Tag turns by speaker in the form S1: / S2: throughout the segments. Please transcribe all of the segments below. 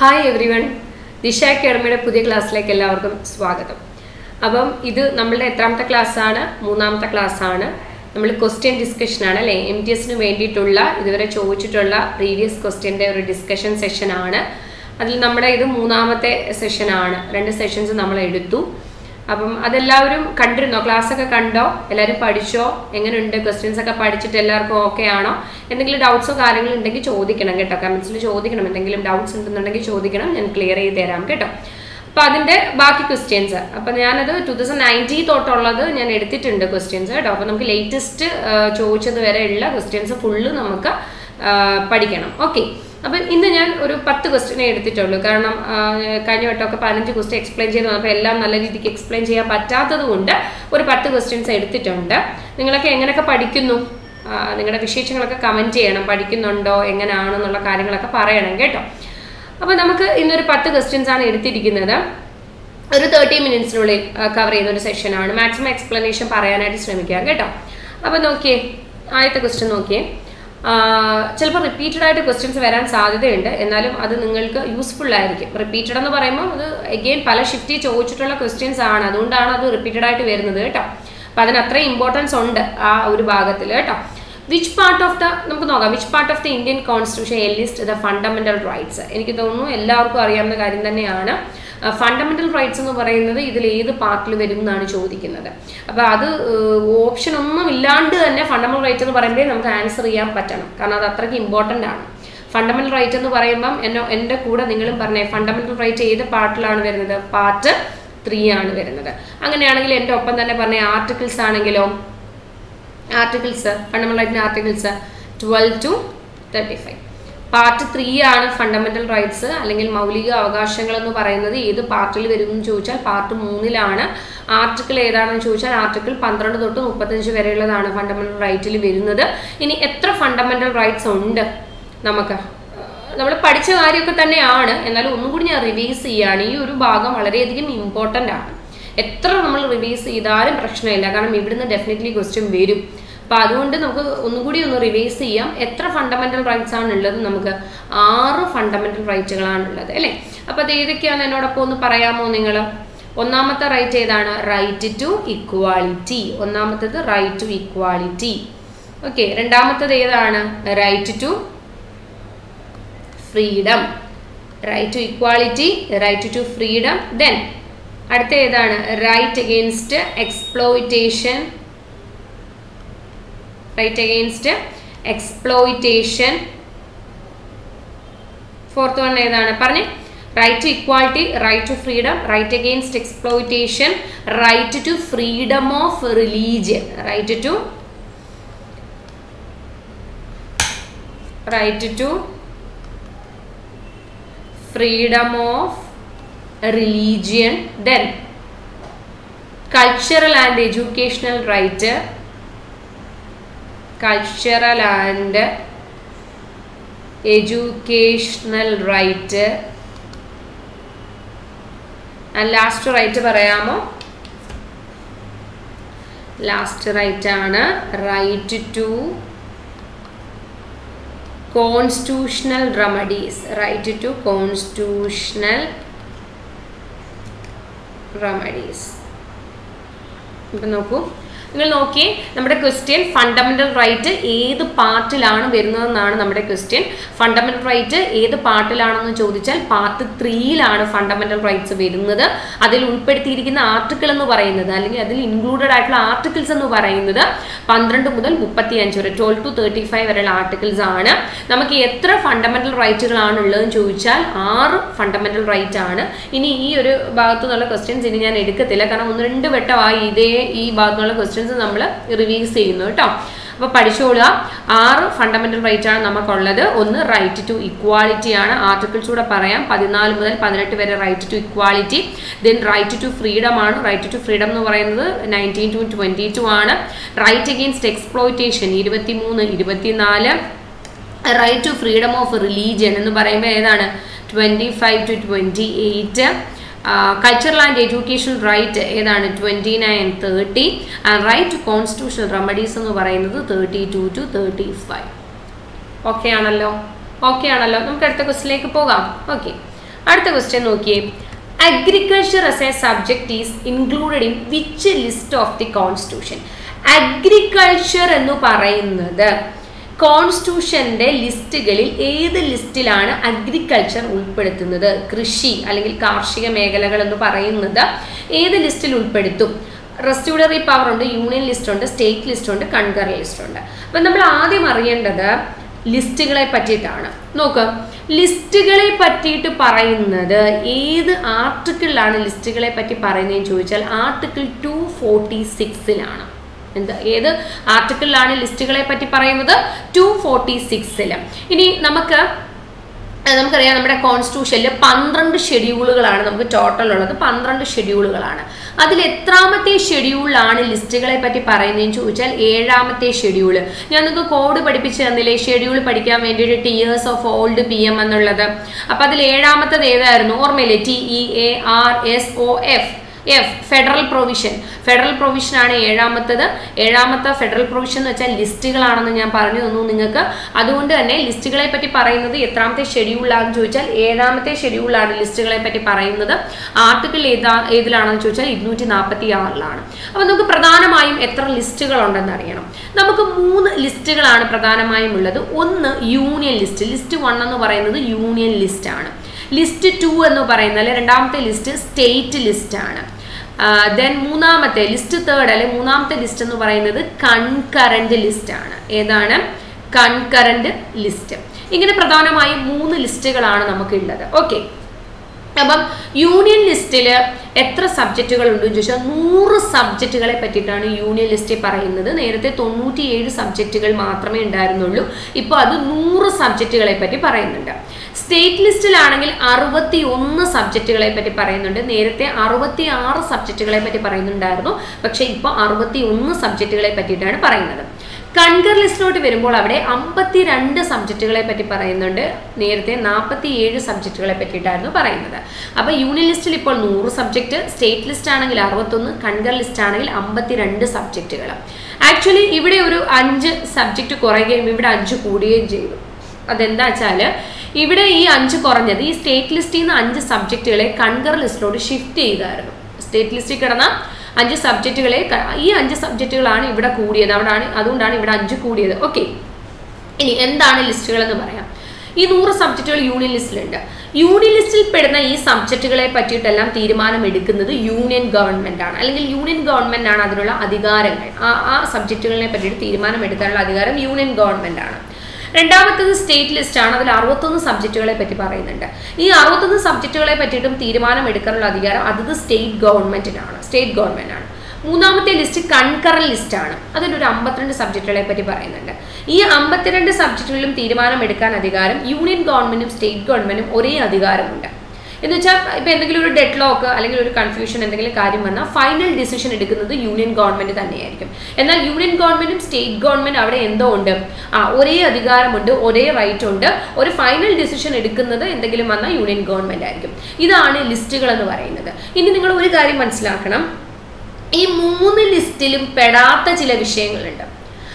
S1: Hi every one Disha അക്കാഡമിയുടെ പുതിയ ക്ലാസ്സിലേക്ക് എല്ലാവർക്കും സ്വാഗതം. അപ്പം ഇത് നമ്മളുടെ എത്രാമത്തെ ക്ലാസ്സാണ്? മൂന്നാമത്തെ ക്ലാസ്സാണ്. നമ്മൾ ക്വസ്റ്റ്യൻ ഡിസ്കഷനാണ് അല്ലേ? എം ടി എസിന് വേണ്ടിയിട്ടുള്ള ഇതുവരെ ചോദിച്ചിട്ടുള്ള പ്രീവിയസ് ക്വസ്റ്റ്യന്റെ ഒരു ഡിസ്കഷൻ സെഷനാണ് അതിൽ നമ്മുടെ ഇത് മൂന്നാമത്തെ സെഷനാണ് രണ്ട് സെഷൻസ് നമ്മൾ എടുത്തു. അപ്പം അതെല്ലാവരും കണ്ടിരുന്നോ? ക്ലാസ് ഒക്കെ കണ്ടോ? എല്ലാവരും പഠിച്ചോ? എങ്ങനെയുണ്ട് ക്വസ്റ്റ്യൻസ് ഒക്കെ പഠിച്ചിട്ട് എല്ലാവർക്കും ഓക്കെ ആണോ? എന്തെങ്കിലും ഡൗട്ട്സോ കാര്യങ്ങളുണ്ടെങ്കിൽ ചോദിക്കണം കേട്ടോ. കമൻസിൽ ചോദിക്കണം. എന്തെങ്കിലും ഡൗട്ട്സ് ഉണ്ടെന്നുണ്ടെങ്കിൽ ചോദിക്കണം. ഞാൻ ക്ലിയർ ചെയ്ത് തരാം കേട്ടോ. അപ്പോൾ അതിന്റെ ബാക്കി ക്വസ്റ്റ്യൻസ് അപ്പം ഞാനത് ടു തൗസൻഡ് നയന്റീൻ തൊട്ടുള്ളത് ഞാൻ എടുത്തിട്ടുണ്ട് ക്വസ്റ്റ്യൻസ് കേട്ടോ. അപ്പോൾ നമുക്ക് ലേറ്റസ്റ്റ് ചോദിച്ചത് വരെ ഉള്ള ക്വസ്റ്റ്യൻസ് ഫുള്ള് നമുക്ക് പഠിക്കണം. ഓക്കെ അപ്പം ഇന്ന് ഞാൻ ഒരു പത്ത് ക്വസ്റ്റ്യനെ എടുത്തിട്ടുള്ളൂ. കാരണം കഴിഞ്ഞ വട്ടമൊക്കെ പതിനഞ്ച് ക്വസ്റ്റ്യൻ എക്സ്പ്ലെയിൻ ചെയ്തു. അപ്പോൾ എല്ലാം നല്ല രീതിക്ക് എക്സ്പ്ലെയിൻ ചെയ്യാൻ പറ്റാത്തത് കൊണ്ട് ഒരു പത്ത് ക്വസ്റ്റ്യൻസ് എടുത്തിട്ടുണ്ട്. നിങ്ങളൊക്കെ എങ്ങനെയൊക്കെ പഠിക്കുന്നു? നിങ്ങളുടെ വിശേഷങ്ങളൊക്കെ കമന്റ് ചെയ്യണം. പഠിക്കുന്നുണ്ടോ? എങ്ങനെയാണെന്നുള്ള കാര്യങ്ങളൊക്കെ പറയണം കേട്ടോ. അപ്പോൾ നമുക്ക് ഇന്നൊരു പത്ത് ക്വസ്റ്റ്യൻസ് ആണ് എടുത്തിരിക്കുന്നത്. ഒരു തേർട്ടി മിനിറ്റ്സിനുള്ളിൽ കവർ ചെയ്യുന്ന ഒരു സെഷനാണ് മാക്സിമം എക്സ്പ്ലനേഷൻ പറയാനായിട്ട് ശ്രമിക്കാം കേട്ടോ. അപ്പോൾ നോക്കിയേ ആദ്യത്തെ ക്വസ്റ്റ്യൻ നോക്കിയേ. ചിലപ്പോൾ റിപ്പീറ്റഡ് ആയിട്ട് ക്വസ്റ്റ്യൻസ് വരാൻ സാധ്യതയുണ്ട്. എന്നാലും അത് നിങ്ങൾക്ക് യൂസ്ഫുൾ ആയിരിക്കും. റിപ്പീറ്റഡ് എന്ന് പറയുമ്പോൾ അത് എഗെയിൻ പല ഷിഫ്റ്റി ചോദിച്ചിട്ടുള്ള ക്വസ്റ്റ്യൻസ് ആണ്. അതുകൊണ്ടാണ് അത് റിപ്പീറ്റഡ് ആയിട്ട് വരുന്നത് കേട്ടോ. അപ്പം അതിന് അത്രയും ഇമ്പോർട്ടൻസ് ഉണ്ട് ആ ഒരു ഭാഗത്തിൽ കേട്ടോ. വിച്ച് പാർട്ട് ഓഫ് ദ നമുക്ക് നോക്കാം. Which part of the Indian constitution a list the fundamental rights എനിക്ക് തോന്നുന്നു എല്ലാവർക്കും അറിയാവുന്ന കാര്യം തന്നെയാണ്. ഫണ്ടമെന്റൽ റൈറ്റ്സ് എന്ന് പറയുന്നത് ഇതിൽ ഏത് പാർട്ടിൽ വരും എന്നാണ് ചോദിക്കുന്നത്. അപ്പോൾ അത് ഓപ്ഷൻ ഒന്നും ഇല്ലാണ്ട് തന്നെ ഫണ്ടമെന്റൽ റൈറ്റ് എന്ന് പറയുമ്പോഴേ നമുക്ക് ആൻസർ ചെയ്യാൻ പറ്റണം. കാരണം അത് അത്രയ്ക്ക് ഇമ്പോർട്ടന്റ് ആണ്. ഫണ്ടമെന്റൽ റൈറ്റ് എന്ന് പറയുമ്പം എന്നെ എന്റെ കൂടെ നിങ്ങളും പറഞ്ഞേ ഫണ്ടമെന്റൽ റൈറ്റ് ഏത് പാർട്ടിലാണ് വരുന്നത്? പാർട്ട് ത്രീ ആണ് വരുന്നത്. അങ്ങനെയാണെങ്കിൽ എന്റെ ഒപ്പം തന്നെ പറഞ്ഞ ആർട്ടിക്കിൾസ് ആണെങ്കിലോ articles fundamental റൈറ്റിന്റെ articles twelve to thirty five part three ആണ് ഫണ്ടമെന്റൽ റൈറ്റ്സ് അല്ലെങ്കിൽ മൗലിക അവകാശങ്ങൾ എന്ന് പറയുന്നത് ഏത് പാർട്ടിൽ വരും എന്ന് ചോദിച്ചാൽ പാർട്ട് മൂന്നിലാണ്. ആർട്ടിക്കിൾ ഏതാണെന്ന് ചോദിച്ചാൽ ആർട്ടിക്കിൾ പന്ത്രണ്ട് തൊട്ട് മുപ്പത്തഞ്ച് വരെയുള്ളതാണ് ഫണ്ടമെന്റൽ റൈറ്റിൽ വരുന്നത്. ഇനി എത്ര ഫണ്ടമെന്റൽ റൈറ്റ്സ് ഉണ്ട് നമുക്ക്? നമ്മൾ പഠിച്ച കാര്യമൊക്കെ തന്നെയാണ്. എന്നാലും ഒന്നും കൂടി ഞാൻ റിവൈസ് ചെയ്യുകയാണ് ഈ ഒരു ഭാഗം വളരെയധികം ഇമ്പോർട്ടന്റ് ആണ്. എത്ര നമ്മൾ റിവൈസ് ചെയ്താലും പ്രശ്നമില്ല. കാരണം ഇവിടുന്ന് ഡെഫിനറ്റ്ലി ക്വസ്റ്റ്യൻ വരും. അപ്പം അതുകൊണ്ട് നമുക്ക് ഒന്നുകൂടി ഒന്ന് റിവൈസ് ചെയ്യാം. എത്ര ഫണ്ടമെന്റൽ റൈറ്റ്സ് ആണ് ഉള്ളത് നമുക്ക് ആറ് ഫണ്ടമെന്റൽ റൈറ്റുകളാണ് ഉള്ളത് അല്ലേ? അപ്പോൾ അത് ഏതൊക്കെയാണ് എന്നോടൊപ്പം ഒന്ന് പറയാമോ നിങ്ങൾ ഒന്നാമത്തെ റൈറ്റ് ഏതാണ്? റൈറ്റ് ടു ഇക്വാളിറ്റി ഒന്നാമത്തത് റൈറ്റ് ടു ഇക്വാളിറ്റി ഓക്കെ രണ്ടാമത്തത് ഏതാണ്? Right to freedom right to equality right to freedom then അടുത്ത ഏതാണ്? Right against exploitation right against exploitation fourth one ഏതാണ്? പറഞ്ഞേ. Right to equality right to freedom right against exploitation right to freedom of religion right to right to freedom of religion then cultural and educational right cultural and educational right last right പറയാമോ? Last right ആണ്. Right to constitutional remedies right to constitutional remedies ഇപ്പം നോക്കൂ. നിങ്ങൾ നോക്കിയേ നമ്മുടെ question fundamental right ഏത് പാർട്ടിലാണ് വരുന്നതെന്നാണ് നമ്മുടെ ക്വസ്റ്റ്യൻ ഫണ്ടമെന്റൽ റൈറ്റ് ഏത് പാർട്ടിലാണെന്ന് ചോദിച്ചാൽ പാർട്ട് ത്രീയിലാണ് ഫണ്ടമെന്റൽ റൈറ്റ്സ് വരുന്നത്. അതിൽ ഉൾപ്പെടുത്തിയിരിക്കുന്ന ആർട്ടിക്കിൾ എന്ന് പറയുന്നത് അല്ലെങ്കിൽ അതിൽ ഇൻക്ലൂഡഡ് ആയിട്ടുള്ള ആർട്ടിക്കിൾസ് എന്ന് പറയുന്നത് പന്ത്രണ്ട് മുതൽ മുപ്പത്തി അഞ്ച് വരെ ട്വൽവ് ടു തേർട്ടി ഫൈവ് വരെയുള്ള ആർട്ടിക്കിൾസ് ആണ്. നമുക്ക് എത്ര ഫണ്ടമെന്റൽ റൈറ്റുകളാണ് ഉള്ളതെന്ന് ചോദിച്ചാൽ ആറ് ഫണ്ടമെന്റൽ റൈറ്റ് ആണ്. ഇനി ഈ ഒരു ഭാഗത്തു നിന്നുള്ള ക്വസ്റ്റ്യൻസ് ഇനി ഞാൻ എടുക്കത്തില്ല. കാരണം ഒന്ന് രണ്ട് വട്ടമായി ഇതേ ഈ ഭാഗത്തുള്ള നിന്നുള്ള ക്വസ്റ്റ്യൻസ് നമ്മൾ റിവീസ് ചെയ്യുന്നു കേട്ടോ. അപ്പോൾ പഠിച്ചോളുക. ആറ് ഫണ്ടമെന്റൽ റൈറ്റ് ആണ് നമുക്കുള്ളത്. ഒന്ന് റൈറ്റ് ടു ഇക്വാളിറ്റി ആണ്. ആർട്ടിക്കിൾസ് കൂടെ പറയാം. പതിനാല് മുതൽ പതിനെട്ട് വരെ right to equality then right to freedom ആണ്. റൈറ്റ് ടു ഫ്രീഡം എന്ന് പറയുന്നത് നയന്റീൻ ടു ട്വന്റി ടു ആണ്. റൈറ്റ് അഗെയിൻസ്റ്റ് എക്സ്പ്ലോയിറ്റേഷൻ ഇരുപത്തി മൂന്ന് ഇരുപത്തിനാല്. Right to freedom of religion എന്ന് പറയുമ്പോൾ ഏതാണ്? Twenty five to twenty eight cultural and education right ഏതാണ്? Twenty nine thirty and right to constitutional remedies എന്ന് പറയുന്നത് thirty two to thirty five okay ആണല്ലോ? ഓക്കെ ആണല്ലോ. നമുക്ക് അടുത്ത ക്വസ്റ്റിലേക്ക് പോകാം. ഓക്കെ അടുത്ത ക്വസ്റ്റ്യൻ നോക്കിയേ. Agriculture as a subject is included in which list of the constitution agriculture എന്ന് പറയുന്നത് കോൺസ്റ്റിറ്റ്യൂഷന്റെ ലിസ്റ്റുകളിൽ ഏത് ലിസ്റ്റിലാണ് അഗ്രികൾച്ചർ ഉൾപ്പെടുത്തുന്നത്? കൃഷി അല്ലെങ്കിൽ കാർഷിക മേഖലകൾ എന്ന് പറയുന്നത് ഏത് ലിസ്റ്റിൽ ഉൾപ്പെടുത്തും? റെസ്റ്റുഡറി പവർ ഉണ്ട് യൂണിയൻ ലിസ്റ്റ് ഉണ്ട് സ്റ്റേറ്റ് ലിസ്റ്റ് ഉണ്ട് കൺകറി ലിസ്റ്റ് ഉണ്ട് അപ്പം നമ്മൾ ആദ്യം അറിയേണ്ടത് ലിസ്റ്റുകളെ പറ്റിയിട്ടാണ്. നോക്കുക ലിസ്റ്റുകളെ പറ്റിയിട്ട് പറയുന്നത് ഏത് ആർട്ടിക്കിളിലാണ് ലിസ്റ്റുകളെ പറ്റി പറയുന്നതെന്ന് ചോദിച്ചാൽ ആർട്ടിക്കിൾ ടു ഫോർട്ടി സിക്സിലാണ്. എന്താ ഏത് ആർട്ടിക്കിളിലാണ് ലിസ്റ്റുകളെ പറ്റി പറയുന്നത്? ടു ഫോർട്ടി സിക്സിൽ ഇനി നമുക്ക് നമുക്കറിയാം നമ്മുടെ കോൺസ്റ്റിറ്റ്യൂഷനിൽ പന്ത്രണ്ട് ഷെഡ്യൂളുകളാണ് നമുക്ക് ടോട്ടൽ ഉള്ളത്. പന്ത്രണ്ട് ഷെഡ്യൂളുകളാണ് അതിൽ എത്രാമത്തെ ഷെഡ്യൂളിലാണ് ലിസ്റ്റുകളെ പറ്റി പറയുന്നതെന്ന് ചോദിച്ചാൽ ഏഴാമത്തെ ഷെഡ്യൂൾ ഞാൻ നിങ്ങൾക്ക് കോഡ് പഠിപ്പിച്ചു തന്നില്ലേ? ഷെഡ്യൂൾ പഠിക്കാൻ വേണ്ടിയിട്ട് tears of old P M എന്നുള്ളത്. അപ്പം അതിൽ ഏഴാമത്തത് ഏതായിരുന്നു? ഓർമ്മയില്ലേ? T E A R S O F F federal provision federal provision ആണ് ഏഴാമത്തത്. ഏഴാമത്തെ ഫെഡറൽ പ്രൊവിഷൻ എന്ന് വെച്ചാൽ ലിസ്റ്റുകളാണെന്ന് ഞാൻ പറഞ്ഞു തന്നു നിങ്ങൾക്ക്. അതുകൊണ്ട് തന്നെ ലിസ്റ്റുകളെ പറ്റി പറയുന്നത് എത്രാമത്തെ ഷെഡ്യൂളിലാണെന്ന് ചോദിച്ചാൽ ഏഴാമത്തെ ഷെഡ്യൂളാണ് ലിസ്റ്റുകളെ പറ്റി പറയുന്നത്. ആർട്ടിക്കിൾ ഏതാ ഏതിലാണെന്ന് ചോദിച്ചാൽ ഇരുന്നൂറ്റി നാൽപ്പത്തി ആറിലാണ് അപ്പോൾ നമുക്ക് പ്രധാനമായും എത്ര ലിസ്റ്റുകൾ ഉണ്ടെന്ന് അറിയണം. നമുക്ക് മൂന്ന് ലിസ്റ്റുകളാണ് പ്രധാനമായും ഉള്ളത്. ഒന്ന് യൂണിയൻ ലിസ്റ്റ് ലിസ്റ്റ് വൺ എന്ന് പറയുന്നത് യൂണിയൻ ലിസ്റ്റ് ആണ്. ലിസ്റ്റ് ടു എന്ന് പറയുന്നത് രണ്ടാമത്തെ ലിസ്റ്റ് സ്റ്റേറ്റ് ലിസ്റ്റ് ആണ്. ദെൻ മൂന്നാമത്തെ ലിസ്റ്റ് തേർഡ് അല്ലെ മൂന്നാമത്തെ ലിസ്റ്റ് എന്ന് പറയുന്നത് കൺകറന്റ് ലിസ്റ്റ് ആണ്. ഏതാണ്? കൺകറന്റ് ലിസ്റ്റ് ഇങ്ങനെ പ്രധാനമായും മൂന്ന് ലിസ്റ്റുകളാണ് നമുക്ക് ഉള്ളത് ഓക്കെ അപ്പം യൂണിയൻ ലിസ്റ്റിൽ എത്ര സബ്ജക്റ്റുകൾ ഉണ്ടെന്ന് ചോദിച്ചാൽ നൂറ് സബ്ജക്റ്റുകളെ പറ്റിയിട്ടാണ് യൂണിയൻ ലിസ്റ്റിൽ പറയുന്നത്. നേരത്തെ തൊണ്ണൂറ്റിയേഴ് സബ്ജക്റ്റുകൾ മാത്രമേ ഉണ്ടായിരുന്നുള്ളൂ. ഇപ്പോൾ അത് നൂറ് സബ്ജക്റ്റുകളെ പറ്റി പറയുന്നുണ്ട്. സ്റ്റേറ്റ് ലിസ്റ്റിലാണെങ്കിൽ അറുപത്തി ഒന്ന് സബ്ജക്റ്റുകളെ പറ്റി പറയുന്നുണ്ട്. നേരത്തെ അറുപത്തി ആറ് സബ്ജക്റ്റുകളെ പറ്റി പറയുന്നുണ്ടായിരുന്നു. പക്ഷേ ഇപ്പോൾ അറുപത്തി ഒന്ന് സബ്ജക്റ്റുകളെ പറ്റിയിട്ടാണ് പറയുന്നത്. കൺകർ ലിസ്റ്റിലോട്ട് വരുമ്പോൾ അവിടെ അമ്പത്തി രണ്ട് സബ്ജക്റ്റുകളെ പറ്റി പറയുന്നുണ്ട്. നേരത്തെ നാൽപ്പത്തി ഏഴ് സബ്ജക്റ്റുകളെ പറ്റിയിട്ടായിരുന്നു പറയുന്നത്. അപ്പോൾ യൂണിയൻ ലിസ്റ്റിൽ ഇപ്പോൾ നൂറ് സബ്ജക്റ്റ് സ്റ്റേറ്റ് ലിസ്റ്റ് ആണെങ്കിൽ അറുപത്തൊന്ന് കൺകർ ലിസ്റ്റ് ആണെങ്കിൽ അമ്പത്തി രണ്ട് സബ്ജക്റ്റുകൾ. ആക്ച്വലി ഇവിടെ ഒരു അഞ്ച് സബ്ജക്റ്റ് കുറയുകയും ഇവിടെ അഞ്ച് കൂടുകയും ചെയ്തു. അതെന്താ വെച്ചാൽ ഇവിടെ ഈ അഞ്ച് കുറഞ്ഞത് ഈ സ്റ്റേറ്റ് ലിസ്റ്റിൽ നിന്ന് അഞ്ച് സബ്ജക്റ്റുകളെ കൺകർ ലിസ്റ്റിലോട്ട് ഷിഫ്റ്റ് ചെയ്തായിരുന്നു. സ്റ്റേറ്റ് ലിസ്റ്റിൽ കിടന്ന അഞ്ച് സബ്ജക്റ്റുകളെ ഈ അഞ്ച് സബ്ജക്റ്റുകളാണ് ഇവിടെ കൂടിയത്. അവിടാണ് അതുകൊണ്ടാണ് ഇവിടെ അഞ്ച് കൂടിയത്. ഓക്കെ ഇനി എന്താണ് ലിസ്റ്റുകൾ എന്ന് പറയാം. ഈ നൂറ് സബ്ജക്റ്റുകൾ യൂണിയൻ ലിസ്റ്റിലുണ്ട് യൂണിയൻ ലിസ്റ്റിൽ പെടുന്ന ഈ സബ്ജക്റ്റുകളെ പറ്റിയിട്ടെല്ലാം തീരുമാനം എടുക്കുന്നത് യൂണിയൻ ഗവൺമെന്റ് ആണ്. അല്ലെങ്കിൽ യൂണിയൻ ഗവൺമെന്റ് ആണ് അതിനുള്ള അധികാരങ്ങൾ. ആ ആ സബ്ജക്റ്റുകളെ പറ്റിയിട്ട് തീരുമാനം എടുക്കാനുള്ള അധികാരം യൂണിയൻ ഗവൺമെന്റ് ആണ്. രണ്ടാമത്തത് സ്റ്റേറ്റ് ലിസ്റ്റ് ആണ്. അതിൽ അറുപത്തൊന്ന് സബ്ജക്റ്റുകളെ പറ്റി പറയുന്നുണ്ട്. ഈ അറുപത്തൊന്ന് സബ്ജക്റ്റുകളെ പറ്റിയിട്ടും തീരുമാനം എടുക്കാനുള്ള അധികാരം അതത് സ്റ്റേറ്റ് ഗവൺമെന്റിനാണ് സ്റ്റേറ്റ് ഗവൺമെന്റ് ആണ്. മൂന്നാമത്തെ ലിസ്റ്റ് കൺകറൻ ലിസ്റ്റ് ആണ്. അതിലൊരു അമ്പത്തിരണ്ട് സബ്ജക്റ്റുകളെ പറ്റി പറയുന്നുണ്ട്. ഈ അമ്പത്തിരണ്ട് സബ്ജക്റ്റുകളിലും തീരുമാനം എടുക്കാൻ അധികാരം യൂണിയൻ ഗവൺമെന്റും സ്റ്റേറ്റ് ഗവൺമെന്റും ഒരേ അധികാരമുണ്ട്. എന്ന് വെച്ചാൽ ഇപ്പൊ എന്തെങ്കിലും ഒരു ഡെഡ് ലോക്ക് അല്ലെങ്കിൽ ഒരു കൺഫ്യൂഷൻ എന്തെങ്കിലും കാര്യം വന്നാൽ ഫൈനൽ ഡിസിഷൻ എടുക്കുന്നത് യൂണിയൻ ഗവൺമെന്റ് തന്നെയായിരിക്കും. എന്നാൽ യൂണിയൻ ഗവൺമെന്റും സ്റ്റേറ്റ് ഗവൺമെന്റ് അവിടെ എന്തോ ഉണ്ട്? ആ ഒരേ അധികാരമുണ്ട് ഒരേ റൈറ്റ് ഉണ്ട്. ഒരു ഫൈനൽ ഡിസിഷൻ എടുക്കുന്നത് എന്തെങ്കിലും വന്നാൽ യൂണിയൻ ഗവൺമെന്റ് ആയിരിക്കും. ഇതാണ് ലിസ്റ്റുകൾ എന്ന് പറയുന്നത്. ഇനി നിങ്ങൾ ഒരു കാര്യം മനസ്സിലാക്കണം. ഈ മൂന്ന് ലിസ്റ്റിലും പെടാത്ത ചില വിഷയങ്ങളുണ്ട്.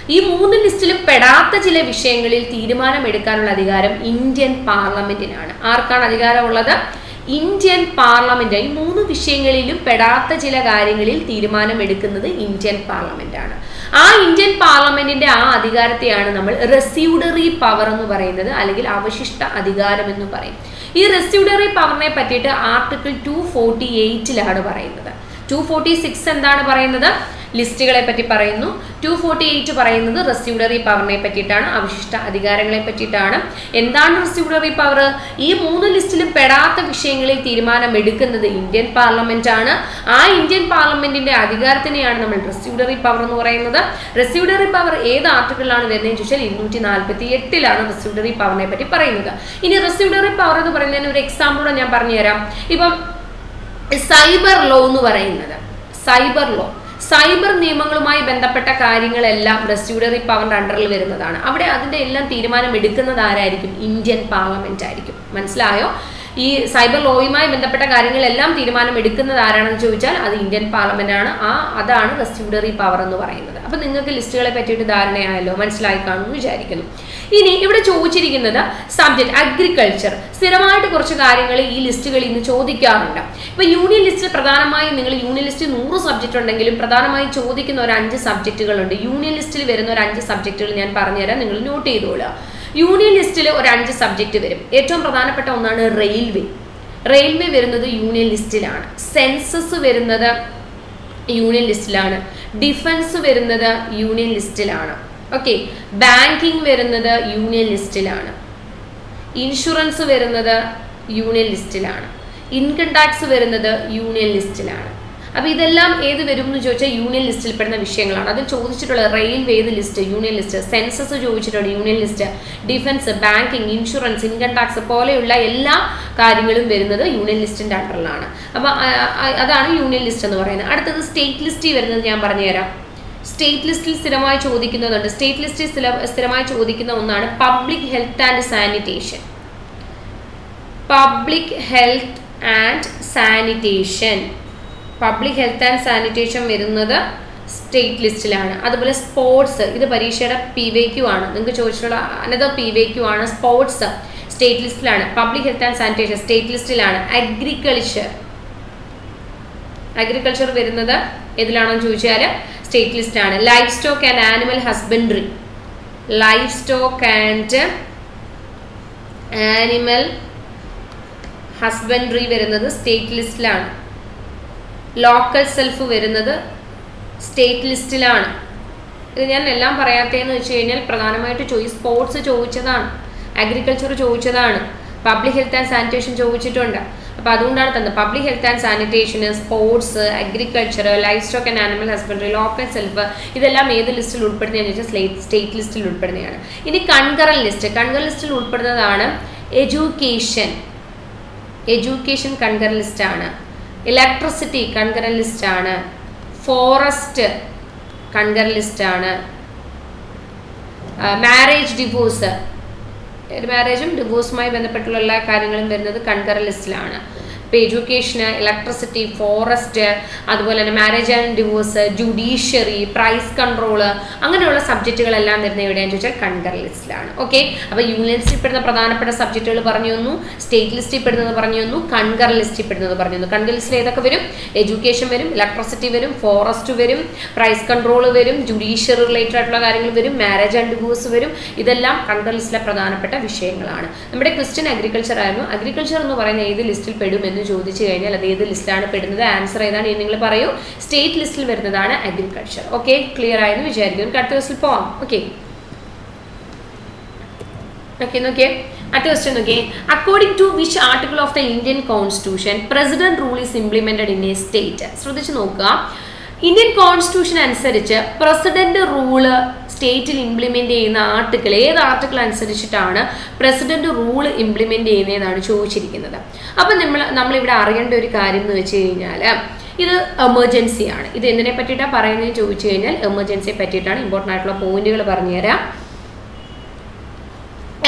S1: ഈ മൂന്ന് ലിസ്റ്റിലും പെടാത്ത ചില വിഷയങ്ങളിൽ തീരുമാനമെടുക്കാനുള്ള അധികാരം ഇന്ത്യൻ പാർലമെന്റിനാണ് ആർക്കാണ് അധികാരമുള്ളത്? ഇന്ത്യൻ പാർലമെന്റ് ഈ മൂന്ന് വിഷയങ്ങളിലും പെടാത്ത ചില കാര്യങ്ങളിൽ തീരുമാനം എടുക്കുന്നത് ഇന്ത്യൻ പാർലമെന്റ് ആണ് ആ ഇന്ത്യൻ പാർലമെന്റിന്റെ ആ അധികാരത്തെയാണ് നമ്മൾ റെസ്യൂഡറി പവർ എന്ന് പറയുന്നത് അല്ലെങ്കിൽ അവശിഷ്ട അധികാരം എന്ന് പറയും. ഈ റെസ്യൂഡറി പവറിനെ പറ്റിയിട്ട് ആർട്ടിക്കിൾ ടു ഫോർട്ടി എയ്റ്റിലാണ് പറയുന്നത്. ടു ഫോർട്ടി സിക്സ് എന്താണ് പറയുന്നത്? ലിസ്റ്റുകളെ പറ്റി പറയുന്നു. ടു ഫോർട്ടി എയ്റ്റ് പറയുന്നത് റെസ്യൂഡറി പവറിനെ പറ്റിയിട്ടാണ്. അവശിഷ്ട അധികാരങ്ങളെ പറ്റിയിട്ടാണ്. എന്താണ് റെസ്യൂഡറി പവർ? ഈ മൂന്ന് ലിസ്റ്റിലും പെടാത്ത വിഷയങ്ങളിൽ തീരുമാനം എടുക്കുന്നത് ഇന്ത്യൻ പാർലമെന്റ് ആണ് ആ ഇന്ത്യൻ പാർലമെന്റിന്റെ അധികാരത്തിനെയാണ് നമ്മൾ റെസ്യൂഡറി പവർ എന്ന് പറയുന്നത്. റെസ്യൂഡറി പവർ ഏത് ആർട്ടിക്കിളിലാണ് വരുന്നതെന്ന് ചോദിച്ചാൽ ഇരുന്നൂറ്റി നാൽപ്പത്തി എട്ടിലാണ് റെസ്യൂഡറി പവറിനെ പറ്റി പറയുന്നത്. ഇനി റെസ്യൂഡറി പവർ എന്ന് പറയുന്നതിന് ഒരു എക്സാമ്പിൾ ഞാൻ പറഞ്ഞുതരാം. ഇപ്പം സൈബർ ലോ എന്ന് പറയുന്നത്. സൈബർ ലോ സൈബർ നിയമങ്ങളുമായി ബന്ധപ്പെട്ട കാര്യങ്ങളെല്ലാം റെസ്യൂഡറി പവറിന്റെ അണ്ടറിൽ വരുന്നതാണ്. അവിടെ അതിന്റെ എല്ലാം തീരുമാനം എടുക്കുന്നത് ആരായിരിക്കും? ഇന്ത്യൻ പാർലമെന്റ് ആയിരിക്കും. മനസ്സിലായോ? ഈ സൈബർ ലോയുമായി ബന്ധപ്പെട്ട കാര്യങ്ങളെല്ലാം തീരുമാനം എടുക്കുന്നത് ആരാണെന്ന് ചോദിച്ചാൽ അത് ഇന്ത്യൻ പാർലമെന്റ് ആണ്. ആ അതാണ് റെസ്റ്റിബ്യൂട്ടറി പവർ എന്ന് പറയുന്നത്. അപ്പൊ നിങ്ങൾക്ക് ലിസ്റ്റുകളെ പറ്റിയിട്ട് ധാരണയായല്ലോ? മനസ്സിലായി കാണുമെന്ന് വിചാരിക്കുന്നു. ഇനി ഇവിടെ ചോദിച്ചിരിക്കുന്നത് സബ്ജക്ട് അഗ്രികൾച്ചർ സ്ഥിരമായിട്ട് കുറച്ച് കാര്യങ്ങൾ ഈ ലിസ്റ്റുകളിൽ നിന്ന് ചോദിക്കാറുണ്ട്. ഇപ്പൊ യൂണിയൻ ലിസ്റ്റിൽ പ്രധാനമായും നിങ്ങൾ യൂണിയൻ ലിസ്റ്റ് നൂറ് സബ്ജക്റ്റ് ഉണ്ടെങ്കിലും പ്രധാനമായും ചോദിക്കുന്ന ഒരു അഞ്ച് സബ്ജക്റ്റുകളുണ്ട് യൂണിയൻ ലിസ്റ്റിൽ വരുന്ന ഒരു അഞ്ച് സബ്ജക്റ്റുകൾ ഞാൻ പറഞ്ഞുതരാം. നിങ്ങൾ നോട്ട് ചെയ്തോളുക. യൂണിയൻ ലിസ്റ്റിൽ ഒരു അഞ്ച് സബ്ജക്റ്റ് വരും. ഏറ്റവും പ്രധാനപ്പെട്ട ഒന്നാണ് റെയിൽവേ റെയിൽവേ വരുന്നത് യൂണിയൻ ലിസ്റ്റിലാണ്. സെൻസസ് വരുന്നത് യൂണിയൻ ലിസ്റ്റിലാണ്. ഡിഫൻസ് വരുന്നത് യൂണിയൻ ലിസ്റ്റിലാണ്. ഓക്കെ ബാങ്കിങ് വരുന്നത് യൂണിയൻ ലിസ്റ്റിലാണ്. ഇൻഷുറൻസ് വരുന്നത് യൂണിയൻ ലിസ്റ്റിലാണ്. ഇൻകം ടാക്സ് വരുന്നത് യൂണിയൻ ലിസ്റ്റിലാണ്. അപ്പോൾ ഇതെല്ലാം ഏത് വരും എന്ന് ചോദിച്ചാൽ യൂണിയൻ ലിസ്റ്റിൽ പെടുന്ന വിഷയങ്ങളാണ്. അതിൽ ചോദിച്ചിട്ടുള്ള റെയിൽവേ ഏത് ലിസ്റ്റ് യൂണിയൻ ലിസ്റ്റ് സെൻസസ് ചോദിച്ചിട്ടുണ്ട് union list defence banking insurance income tax പോലെയുള്ള എല്ലാ കാര്യങ്ങളും വരുന്നത് യൂണിയൻ ലിസ്റ്റിന്റെ അണ്ടറിലാണ് അപ്പോൾ അതാണ് യൂണിയൻ ലിസ്റ്റ് എന്ന് പറയുന്നത്. അടുത്തത് സ്റ്റേറ്റ് ലിസ്റ്റിൽ വരുന്നത് ഞാൻ പറഞ്ഞുതരാം സ്റ്റേറ്റ് ലിസ്റ്റിൽ സ്ഥിരമായി ചോദിക്കുന്നതുണ്ട്. സ്റ്റേറ്റ് ലിസ്റ്റിൽ സ്ഥിരമായി ചോദിക്കുന്ന ഒന്നാണ് public health and sanitation public health and sanitation public health and sanitation വരുന്നത് സ്റ്റേറ്റ് ലിസ്റ്റിലാണ് അതുപോലെ സ്പോർട്സ് ഇത് പരീക്ഷയുടെ പി വേ ക്യു ആണ്. നിങ്ങൾക്ക് ചോദിച്ചിട്ടുള്ള അനദർ പി വേ ക്യു ആണ് sports state ലിസ്റ്റിലാണ് public health and sanitation state ലിസ്റ്റിലാണ് agriculture agriculture വരുന്നത് ഏതിലാണെന്ന് ചോദിച്ചാൽ സ്റ്റേറ്റ് ലിസ്റ്റാണ് life stock and animal husbandry life stock and animal husbandry വരുന്നത് സ്റ്റേറ്റ് ലിസ്റ്റിലാണ് ലോക്കൽ സെൽഫ് വരുന്നത് സ്റ്റേറ്റ് ലിസ്റ്റിലാണ് ഇത് ഞാൻ എല്ലാം പറയാത്തതെന്ന് വെച്ച് കഴിഞ്ഞാൽ പ്രധാനമായിട്ട് ചോയ് സ്പോർട്സ് ചോദിച്ചതാണ്. അഗ്രികൾച്ചർ ചോദിച്ചതാണ്. പബ്ലിക് ഹെൽത്ത് ആൻഡ് സാനിറ്റേഷൻ ചോദിച്ചിട്ടുണ്ട്. അപ്പോൾ അതുകൊണ്ടാണ് തന്നത്. Public health and sanitation sports agriculture life stock and animal husbandry local self ഇതെല്ലാം ഏത് ലിസ്റ്റിൽ ഉൾപ്പെടുന്നതെന്ന് വെച്ചാൽ സ്റ്റേറ്റ് ലിസ്റ്റിൽ ഉൾപ്പെടുന്നതാണ്. ഇനി കൺകറൽ ലിസ്റ്റ് കൺകറൽ ലിസ്റ്റിൽ ഉൾപ്പെടുന്നതാണ് എഡ്യൂക്കേഷൻ എഡ്യൂക്കേഷൻ കൺകറൽ ലിസ്റ്റാണ് ഇലക്ട്രിസിറ്റി കൺകറൻ ലിസ്റ്റ് ആണ്. ഫോറസ്റ്റ് കൺകറൽ ലിസ്റ്റാണ് മാരേജ് ഡിവോഴ്സ് മാരേജും ഡിവോഴ്സുമായി ബന്ധപ്പെട്ടുള്ള എല്ലാ കാര്യങ്ങളും വരുന്നത് കൺകറൻ ലിസ്റ്റിലാണ് ഇപ്പോൾ എഡ്യൂക്കേഷന് ഇലക്ട്രിസിറ്റി ഫോറസ്റ്റ് അതുപോലെ തന്നെ marriage and divorce judiciary price control അങ്ങനെയുള്ള സബ്ജക്റ്റുകളെല്ലാം വരുന്ന എവിടെയാണെന്ന് ചോദിച്ചാൽ കണ്ടർ ലിസ്റ്റിലാണ്. ഓക്കെ അപ്പോൾ യൂണിയൻ ലിസ്റ്റിൽ പെടുന്ന പ്രധാനപ്പെട്ട സബ്ജക്റ്റുകൾ പറഞ്ഞു തന്നു സ്റ്റേറ്റ് ലിസ്റ്റിൽ പെടുന്നത് പറഞ്ഞു തന്നു കൺകർ ലിസ്റ്റിൽ പെടുന്നത് പറഞ്ഞു തന്നു കൺകർ ലിസ്റ്റിൽ ഏതൊക്കെ വരും? എഡ്യൂക്കേഷൻ വരും ഇലക്ട്രിസിറ്റി വരും ഫോറസ്റ്റ് വരും പ്രൈസ് കൺട്രോൾ വരും ജുഡീഷ്യറി റിലേറ്റഡ് ആയിട്ടുള്ള കാര്യങ്ങൾ വരും മാരേജ് ആൻഡ് ഡിവോഴ്സ് വരും. ഇതെല്ലാം കൺകർ ലിസ്റ്റിലെ പ്രധാനപ്പെട്ട വിഷയങ്ങളാണ്. നമ്മുടെ ക്വസ്റ്റ്യൻ അഗ്രികൾച്ചർ ആയിരുന്നു. അഗ്രികൾച്ചർ എന്ന് പറയുന്ന ഏത് ലിസ്റ്റിൽ പെടും എന്ന് ചോദിച്ചു കഴിഞ്ഞാൽ അത് ഏത് ലിസ്റ്റിലാണ് പെടുന്നത്? ആൻസർ ഏതാണ് നിങ്ങൾ പറയൂ. സ്റ്റേറ്റ് ലിസ്റ്റിൽ വരുന്നതാണ് അഗ്രികൾച്ചർ ഓക്കെ ക്ലിയർ ആയെന്ന് വിചാരിക്കും അടുത്ത ദിവസത്തിൽ പോവാം. ഓക്കെ ഓക്കെ നോക്കിയേ. അടുത്ത ക്വസ്റ്റ്യൻ നോക്കിയേ. According to which article of the Indian constitution president rule is implemented in a state ശ്രദ്ധിച്ച് നോക്കുക. ഇന്ത്യൻ കോൺസ്റ്റിറ്റ്യൂഷൻ അനുസരിച്ച് പ്രസിഡന്റ് റൂൾ സ്റ്റേറ്റിൽ ഇംപ്ലിമെന്റ് ചെയ്യുന്ന ആർട്ടിക്കിൾ ഏത് ആർട്ടിക്കിൾ അനുസരിച്ചിട്ടാണ് പ്രസിഡന്റ് റൂൾ ഇംപ്ലിമെന്റ് ചെയ്യുന്നതെന്നാണ് ചോദിച്ചിരിക്കുന്നത്. അപ്പം നമ്മൾ നമ്മളിവിടെ അറിയേണ്ട ഒരു കാര്യം എന്ന് വെച്ച് കഴിഞ്ഞാൽ ഇത് എമർജൻസി ആണ്. ഇത് എന്തിനെ പറ്റിയിട്ടാണ് പറയുന്നതെന്ന് ചോദിച്ചു കഴിഞ്ഞാൽ എമർജൻസിയെ പറ്റിയിട്ടാണ് ഇമ്പോർട്ടന്റ് ആയിട്ടുള്ള പോയിന്റുകൾ പറഞ്ഞുതരാം.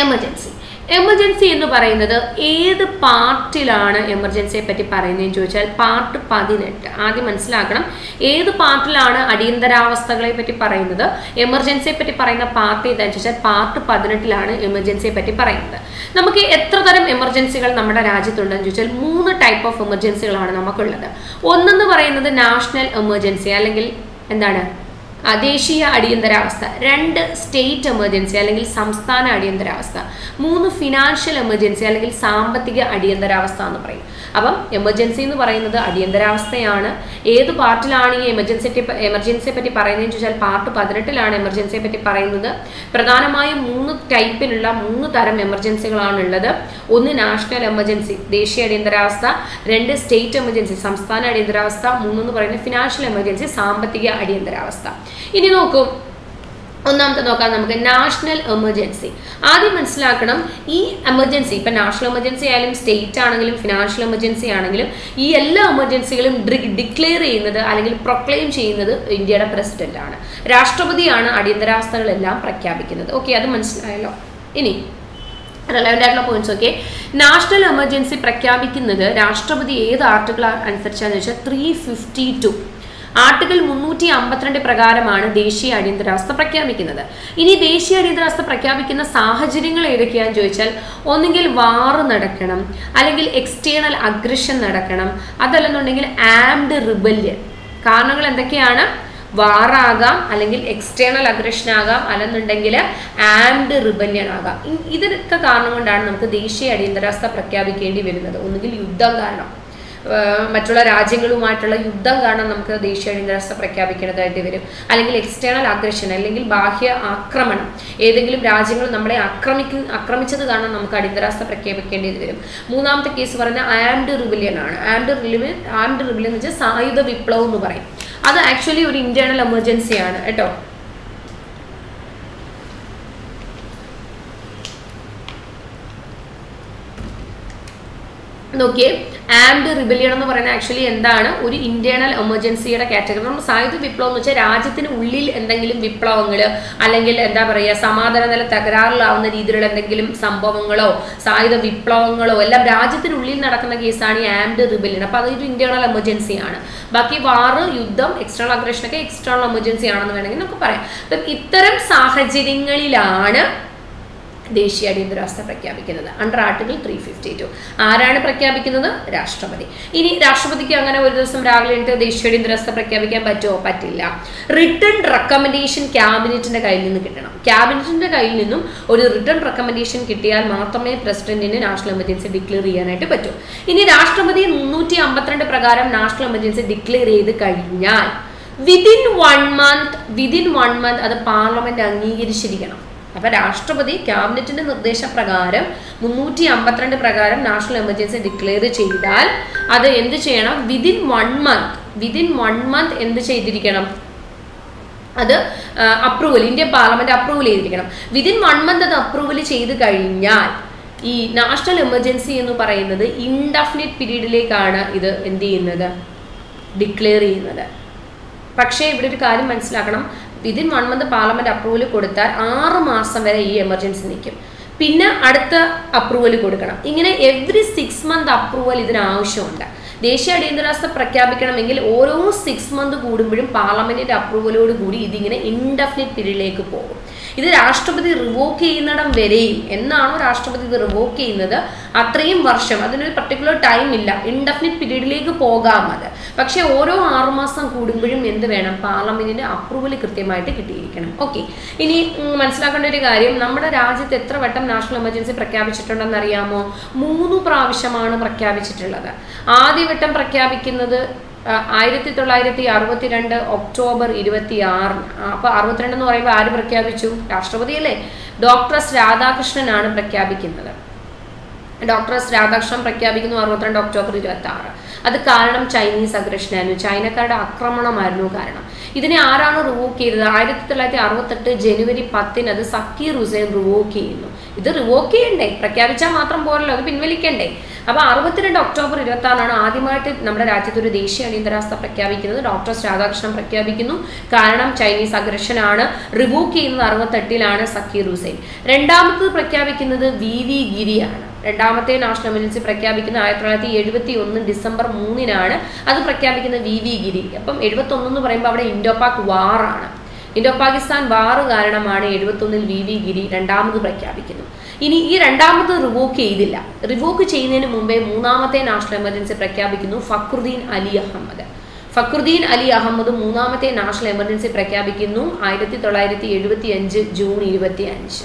S1: എമർജൻസി എമർജൻസി എന്ന് പറയുന്നത് ഏത് പാർട്ടിലാണ് എമർജൻസിയെ പറ്റി പറയുന്നതെന്ന് ചോദിച്ചാൽ പാർട്ട് പതിനെട്ട്. ആദ്യം മനസ്സിലാക്കണം. ഏത് പാർട്ടിലാണ് അടിയന്തരാവസ്ഥകളെ പറ്റി പറയുന്നത്? എമർജൻസിയെ പറ്റി പറയുന്ന പാർട്ട് ഏതാണെന്ന് ചോദിച്ചാൽ പാർട്ട് പതിനെട്ടിലാണ് എമർജൻസിയെ പറ്റി പറയുന്നത്. നമുക്ക് എത്ര തരം എമർജൻസികൾ നമ്മുടെ രാജ്യത്തുണ്ടെന്ന് ചോദിച്ചാൽ മൂന്ന് ടൈപ്പ് ഓഫ് എമർജൻസികളാണ് നമുക്കുള്ളത്. ഒന്നെന്ന് പറയുന്നത് നാഷണൽ എമർജൻസി അല്ലെങ്കിൽ എന്താണ്? ദേശീയ അടിയന്തരാവസ്ഥ രണ്ട് സ്റ്റേറ്റ് എമർജൻസി അല്ലെങ്കിൽ സംസ്ഥാന അടിയന്തരാവസ്ഥ മൂന്ന് ഫിനാൻഷ്യൽ എമർജൻസി അല്ലെങ്കിൽ സാമ്പത്തിക അടിയന്തരാവസ്ഥ എന്ന് പറയും. അപ്പം എമർജൻസി എന്ന് പറയുന്നത് അടിയന്തരാവസ്ഥയാണ്. ഏത് പാർട്ടിലാണ് ഈ എമർജൻസി എമർജൻസിയെ പറ്റി പറയുന്നതെന്ന് ചോദിച്ചാൽ പാർട്ട് പതിനെട്ടിലാണ് എമർജൻസിയെ പറ്റി പറയുന്നത്. പ്രധാനമായും മൂന്ന് ടൈപ്പിലുള്ള മൂന്ന് തരം എമർജൻസികളാണ് ഉള്ളത് ഒന്ന് നാഷണൽ എമർജൻസി ദേശീയ അടിയന്തരാവസ്ഥ രണ്ട് സ്റ്റേറ്റ് എമർജൻസി സംസ്ഥാന അടിയന്തരാവസ്ഥ മൂന്നെന്ന് പറയുന്നത് ഫിനാൻഷ്യൽ എമർജൻസി സാമ്പത്തിക അടിയന്തരാവസ്ഥ. ഇനി നോക്കൂ. ഒന്നാമത്തെ നോക്കാം നമുക്ക് നാഷണൽ എമർജൻസി ആദ്യം മനസ്സിലാക്കണം ഈ എമർജൻസി ഇപ്പം നാഷണൽ എമർജൻസി ആയാലും സ്റ്റേറ്റ് ആണെങ്കിലും ഫിനാൻഷ്യൽ എമർജൻസി ആണെങ്കിലും ഈ എല്ലാ എമർജൻസികളും ഡിക്ലെയർ ചെയ്യുന്നത് അല്ലെങ്കിൽ പ്രൊക്ലെയിം ചെയ്യുന്നത് ഇന്ത്യയുടെ പ്രസിഡന്റ് ആണ്. രാഷ്ട്രപതിയാണ് അടിയന്തരാവസ്ഥകളെല്ലാം പ്രഖ്യാപിക്കുന്നത്. ഓക്കെ അത് മനസ്സിലായല്ലോ. ഇനി റെലവന്റ് ആയിട്ടുള്ള പോയിന്റ്സ് ഓക്കെ നാഷണൽ എമർജൻസി പ്രഖ്യാപിക്കുന്നത് രാഷ്ട്രപതി ഏത് ആർട്ടിക്കിൾ അനുസരിച്ചാന്ന് വെച്ചാൽ ത്രീ ഫിഫ്റ്റി ടു ആർട്ടിക്കിൾ മുന്നൂറ്റി അമ്പത്തിരണ്ട് പ്രകാരമാണ് ദേശീയ അടിയന്തരാവസ്ഥ പ്രഖ്യാപിക്കുന്നത്. ഇനി ദേശീയ അടിയന്തരാവസ്ഥ പ്രഖ്യാപിക്കുന്ന സാഹചര്യങ്ങൾ ഏതൊക്കെയാണെന്ന് ചോദിച്ചാൽ ഒന്നുകിൽ വാറ് നടക്കണം അല്ലെങ്കിൽ എക്സ്റ്റേണൽ അഗ്രഷൻ നടക്കണം അതല്ലെന്നുണ്ടെങ്കിൽ ആംഡ് റിബല്യൻ കാരണങ്ങൾ എന്തൊക്കെയാണ്? വാറാകാം അല്ലെങ്കിൽ എക്സ്റ്റേണൽ അഗ്രഷൻ ആകാം അല്ലെന്നുണ്ടെങ്കിൽ ആംഡ് റിബല്യൻ ആകാം. ഇതൊക്കെ കാരണം കൊണ്ടാണ് നമുക്ക് ദേശീയ അടിയന്തരാവസ്ഥ പ്രഖ്യാപിക്കേണ്ടി വരുന്നത്. ഒന്നുകിൽ യുദ്ധം കാരണം. മറ്റുള്ള രാജ്യങ്ങളുമായിട്ടുള്ള യുദ്ധം കാരണം നമുക്ക് ദേശീയ അടിയന്തരാവസ്ഥ പ്രഖ്യാപിക്കേണ്ടതായിട്ട് വരും. അല്ലെങ്കിൽ എക്സ്റ്റേണൽ അഗ്രഷൻ അല്ലെങ്കിൽ ബാഹ്യ ആക്രമണം. ഏതെങ്കിലും രാജ്യങ്ങൾ നമ്മളെ ആക്രമിക്കു ആക്രമിച്ചത് കാരണം നമുക്ക് അടിയന്തരാവസ്ഥ പ്രഖ്യാപിക്കേണ്ടി വരും. മൂന്നാമത്തെ കേസ് പറയുന്ന ആംഡ് റിബിലിയൻ ആണ്. ആംഡ് റിബിലിയൻ ആംഡ് റിബിലിയൻ എന്ന് വെച്ചാൽ സായുധ വിപ്ലവം എന്ന് പറയും. അത് ആക്ച്വലി ഒരു ഇന്റേണൽ എമർജൻസിയാണ് കേട്ടോ. നോക്കിയേ ആംഡ് റിബലിയൺ എന്ന് പറയുന്നത് ആക്ച്വലി എന്താണ്? ഒരു ഇന്റേണൽ എമർജൻസിയുടെ കാറ്റഗറി നമ്മൾ സായുധ വിപ്ലവം എന്ന് വെച്ചാൽ രാജ്യത്തിന് ഉള്ളിൽ എന്തെങ്കിലും വിപ്ലവങ്ങൾ അല്ലെങ്കിൽ എന്താ പറയുക സമാധാന നില തകരാറിലാവുന്ന രീതിയിലുള്ള എന്തെങ്കിലും സംഭവങ്ങളോ സായുധ വിപ്ലവങ്ങളോ എല്ലാം രാജ്യത്തിനുള്ളിൽ നടക്കുന്ന കേസാണ് ഈ ആംഡ് റിബലിയൺ അപ്പോൾ അതൊരു ഇന്റേണൽ എമർജൻസി ആണ്. ബാക്കി വാറ് യുദ്ധം എക്സ്റ്റേണൽ അഗ്രഷൻ ഒക്കെ എക്സ്റ്റേണൽ എമർജൻസി ആണെന്ന് വേണമെങ്കിൽ നമുക്ക് പറയാം. അപ്പം ഇത്തരം സാഹചര്യങ്ങളിലാണ് ദേശീയ അടിയന്തരാവസ്ഥ പ്രഖ്യാപിക്കുന്നത്. Under article three fifty two ആരാണ് പ്രഖ്യാപിക്കുന്നത്? രാഷ്ട്രപതി. ഇനി രാഷ്ട്രപതിക്ക് അങ്ങനെ ഒരു ദിവസം രാവിലെ എഴുന്നിട്ട് ദേശീയ അടിയന്തരാവസ്ഥ പ്രഖ്യാപിക്കാൻ പറ്റുമോ പറ്റില്ല. റിട്ടേൺ റെക്കമെൻഡേഷൻ ക്യാബിനറ്റിന്റെ കയ്യിൽ നിന്ന് കിട്ടണം. ക്യാബിനറ്റിന്റെ കയ്യിൽ നിന്നും ഒരു റിട്ടേൺ റെക്കമെൻഡേഷൻ കിട്ടിയാൽ മാത്രമേ പ്രസിഡന്റിന് നാഷണൽ എമർജൻസി ഡിക്ലെയർ ചെയ്യാനായിട്ട് പറ്റൂ. ഇനി രാഷ്ട്രപതി മുന്നൂറ്റി അമ്പത്തിരണ്ട് പ്രകാരം നാഷണൽ എമർജൻസി ഡിക്ലെയർ ചെയ്ത് കഴിഞ്ഞാൽ within one month within one month അത് പാർലമെന്റ് അംഗീകരിച്ചിരിക്കണം. അപ്പൊ രാഷ്ട്രപതി ക്യാബിനറ്റിന്റെ നിർദ്ദേശപ്രകാരം മുന്നൂറ്റി അമ്പത്തിരണ്ട് പ്രകാരം നാഷണൽ എമർജൻസി ഡിക്ലെയർ ചെയ്താൽ അത് എന്ത് ചെയ്യണം? Within one month within one month എന്ത് ചെയ്തിരിക്കണം? അത് അപ്രൂവൽ ഇന്ത്യൻ പാർലമെന്റ് അപ്രൂവൽ ചെയ്തിരിക്കണം. വിതിൻ വൺ മന്ത് അത് അപ്രൂവൽ ചെയ്ത് കഴിഞ്ഞാൽ ഈ നാഷണൽ എമർജൻസി എന്ന് പറയുന്നത് ഇൻഡെഫിനിറ്റ് പീരീഡിലേക്കാണ് ഇത് എന്ത് ചെയ്യുന്നത്? ഡിക്ലെയർ ചെയ്യുന്നത്. പക്ഷേ ഇവിടെ ഒരു കാര്യം മനസ്സിലാക്കണം. Within one month parliament approval കൊടുത്താൽ ആറ് മാസം വരെ ഈ എമർജൻസി നിൽക്കും. പിന്നെ അടുത്ത അപ്രൂവൽ കൊടുക്കണം. ഇങ്ങനെ എവറി സിക്സ് മന്ത് അപ്രൂവൽ ഇതിന് ആവശ്യമുണ്ട്. ദേശീയ അടിയന്തരാവസ്ഥ പ്രഖ്യാപിക്കണമെങ്കിൽ ഓരോ സിക്സ് മന്ത് കൂടുമ്പോഴും പാർലമെന്റിന്റെ അപ്രൂവലോട് കൂടി ഇതിങ്ങനെ ഇൻഡെഫിനിറ്റ് പീരീഡിലേക്ക് പോകും. ഇത് രാഷ്ട്രപതി റിവോക്ക് ചെയ്യുന്നിടം വരെയും എന്നാണോ രാഷ്ട്രപതി ഇത് റിവോക്ക് ചെയ്യുന്നത്? അത്രയും വർഷം അതിനൊരു പർട്ടിക്കുലർ ടൈം ഇല്ല. ഇൻഡെഫിനിറ്റ് പീരീഡിലേക്ക് പോകാം അത്. പക്ഷേ ഓരോ ആറുമാസം കൂടുമ്പോഴും എന്ത് വേണം? പാർലമെന്റിന്റെ അപ്രൂവൽ കൃത്യമായിട്ട് കിട്ടിയിരിക്കണം. ഓക്കെ ഇനി മനസ്സിലാക്കേണ്ട ഒരു കാര്യം. നമ്മുടെ രാജ്യത്ത് എത്ര വട്ടം നാഷണൽ എമർജൻസി പ്രഖ്യാപിച്ചിട്ടുണ്ടെന്ന് അറിയാമോ? മൂന്ന് പ്രാവശ്യമാണ് പ്രഖ്യാപിച്ചിട്ടുള്ളത്. ആദ്യവട്ടം പ്രഖ്യാപിക്കുന്നത് ആയിരത്തി തൊള്ളായിരത്തി അറുപത്തിരണ്ട് ഒക്ടോബർ ഇരുപത്തി ആറിന് അപ്പൊ അറുപത്തിരണ്ട് എന്ന് പറയുമ്പോൾ ആര് പ്രഖ്യാപിച്ചു? രാഷ്ട്രപതി അല്ലേ ഡോക്ടർ എസ് രാധാകൃഷ്ണനാണ് പ്രഖ്യാപിക്കുന്നത്. ഡോക്ടർ എസ് രാധാകൃഷ്ണൻ പ്രഖ്യാപിക്കുന്നു അറുപത്തിരണ്ട് ഒക്ടോബർ ഇരുപത്തി ആറ് അത് കാരണം ചൈനീസ് അഗ്രഷനായിരുന്നു. ചൈനക്കാരുടെ ആക്രമണമായിരുന്നു കാരണം. ഇതിനെ ആരാണ് റിവോക്ക് ചെയ്തത്? ആയിരത്തി തൊള്ളായിരത്തി അറുപത്തെട്ട് ജനുവരി പത്തിന് അത് സക്കീർ ഹുസൈൻ റിവോക്ക് ചെയ്യുന്നു. ഇത് റിവോക്ക് ചെയ്യണ്ടേ? പ്രഖ്യാപിച്ചാൽ മാത്രം പോരല്ലോ അത് പിൻവലിക്കണ്ടേ? അപ്പൊ അറുപത്തിരണ്ട് ഒക്ടോബർ ഇരുപത്തി ആറിനാണ് ആദ്യമായിട്ട് നമ്മുടെ രാജ്യത്ത് ഒരു ദേശീയ അടിയന്തരാവസ്ഥ പ്രഖ്യാപിക്കുന്നത്. ഡോക്ടർ രാധാകൃഷ്ണൻ പ്രഖ്യാപിക്കുന്നു. കാരണം ചൈനീസ് അഗ്രഷനാണ്. റിവോക്ക് ചെയ്യുന്നത് അറുപത്തെട്ടിലാണ് സക്കീർ ഹുസൈൻ. രണ്ടാമത്തത് പ്രഖ്യാപിക്കുന്നത് വി വി ഗിരിയാണ്. രണ്ടാമത്തെ നാഷണൽ എമർജൻസി പ്രഖ്യാപിക്കുന്നത് ആയിരത്തി തൊള്ളായിരത്തി എഴുപത്തി ഒന്ന് ഡിസംബർ മൂന്നിനാണ്. അത് പ്രഖ്യാപിക്കുന്നത് വി വി ഗിരി. അപ്പം എന്ന് പറയുമ്പോൾ അവിടെ ഇൻഡോ പാക് വാറാണ്. ഇൻഡോ പാകിസ്ഥാൻ വാറ് കാരണമാണ് എഴുപത്തൊന്നിൽ വി വി ഗിരി രണ്ടാമത് പ്രഖ്യാപിക്കുന്നു ഇനി ഈ രണ്ടാമത് റിവോക്ക് ചെയ്തില്ല. റിവോക്ക് ചെയ്യുന്നതിന് മുമ്പേ മൂന്നാമത്തെ നാഷണൽ എമർജൻസി പ്രഖ്യാപിക്കുന്നു ഫക്രുദ്ദീൻ അലി അഹമ്മദ്. ഫക്രുദ്ദീൻ അലി അഹമ്മദ് മൂന്നാമത്തെ നാഷണൽ എമർജൻസി പ്രഖ്യാപിക്കുന്നു ആയിരത്തി തൊള്ളായിരത്തി എഴുപത്തി അഞ്ച് ജൂൺ ഇരുപത്തി അഞ്ച്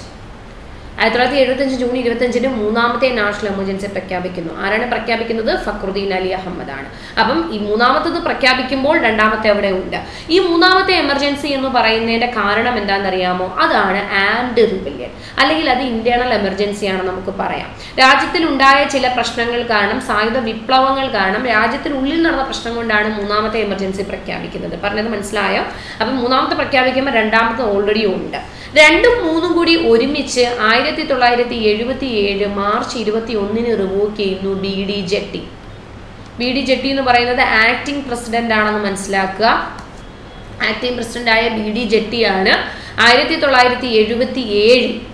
S1: ആയിരത്തി തൊള്ളായിരത്തി എഴുപത്തഞ്ച് ജൂൺ ഇരുപത്തഞ്ചിന് മൂന്നാമത്തെ നാഷണൽ എമർജൻസി പ്രഖ്യാപിക്കുന്നു. ആരാണ് പ്രഖ്യാപിക്കുന്നത്? ഫക്രുദ്ദീൻ അലി അഹമ്മദ് ആണ് അപ്പം ഈ മൂന്നാമത്തത് പ്രഖ്യാപിക്കുമ്പോൾ രണ്ടാമത്തെ അവിടെ ഉണ്ട് ഈ മൂന്നാമത്തെ എമർജൻസി എന്ന് പറയുന്നതിന്റെ കാരണം എന്താണെന്നറിയാമോ? അതാണ് ആൻഡ് റിബല്യൻ അല്ലെങ്കിൽ അത് ഇന്റേണൽ എമർജൻസി ആണ് നമുക്ക് പറയാം. രാജ്യത്തിൽ ഉണ്ടായ ചില പ്രശ്നങ്ങൾ കാരണം സായുധ വിപ്ലവങ്ങൾ കാരണം രാജ്യത്തിനുള്ളിൽ നടന്ന പ്രശ്നം കൊണ്ടാണ് മൂന്നാമത്തെ എമർജൻസി പ്രഖ്യാപിക്കുന്നത്. പറഞ്ഞത് മനസ്സിലായോ? അപ്പം മൂന്നാമത്തെ പ്രഖ്യാപിക്കുമ്പോൾ രണ്ടാമത്തെ ഓൾറെഡി ഉണ്ട്. രണ്ടും മൂന്നും കൂടി ഒരുമിച്ച് ആയിരത്തി തൊള്ളായിരത്തി എഴുപത്തി ഏഴ് മാർച്ച് ഇരുപത്തി ഒന്നിന് റിവോക്ക് ചെയ്യുന്നു B D Jatti. B D Jatti എന്ന് പറയുന്നത് ആക്ടിംഗ് പ്രസിഡന്റ് ആണെന്ന് മനസ്സിലാക്കുക. ആക്ടിംഗ് പ്രസിഡന്റ് ആയ ബി ഡി ജെട്ടിയാണ് ആയിരത്തി തൊള്ളായിരത്തി എഴുപത്തി ഏഴിൽ